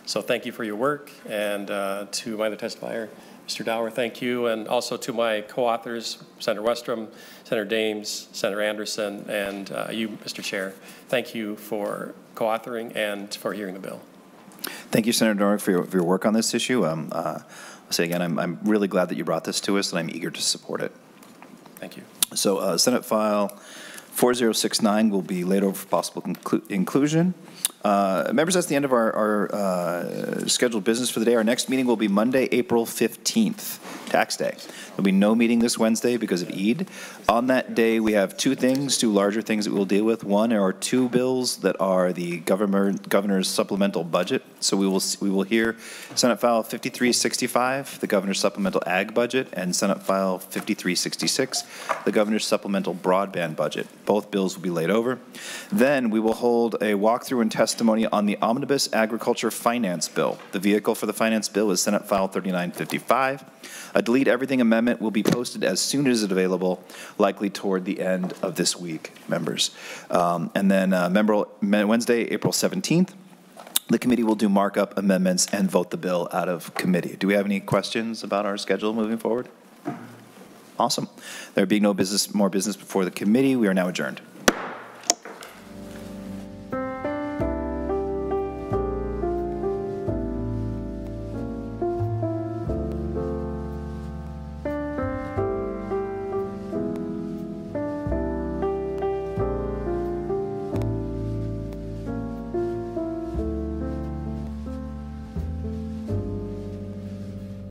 So thank you for your work. And to my other testifier, Mr. Dower, thank you, and also to my co-authors, Senator Westrom, Senator Dahms, Senator Anderson, and uh, you, Mr. Chair. Thank you for co-authoring and for hearing the bill. Thank you, Senator Nordhook, for your, for your work on this issue. Um, uh, I'll say again, I'm, I'm really glad that you brought this to us, and I'm eager to support it. Thank you. So uh, Senate File 4069 will be laid over for possible conclu- inclusion. Uh, Members, that's the end of our, our uh, scheduled business for the day. Our next meeting will be Monday, April 15th, tax day. There'll be no meeting this Wednesday because of Eid. On that day, we have two things, two larger things that we'll deal with. One are two bills that are the governor, governor's supplemental budget. So we will we will hear Senate File 5365, the governor's supplemental ag budget, and Senate File 5366, the governor's supplemental broadband budget. Both bills will be laid over. Then we will hold a walkthrough and testimony on the omnibus agriculture finance bill. The vehicle for the finance bill is Senate File 3955. A delete everything amendment will be posted as soon as it's available, likely toward the end of this week, members. Um, and then uh, member, Wednesday, April 17th, the committee will do markup amendments and vote the bill out of committee. Do we have any questions about our schedule moving forward? Awesome. There being no business, more business before the committee, we are now adjourned.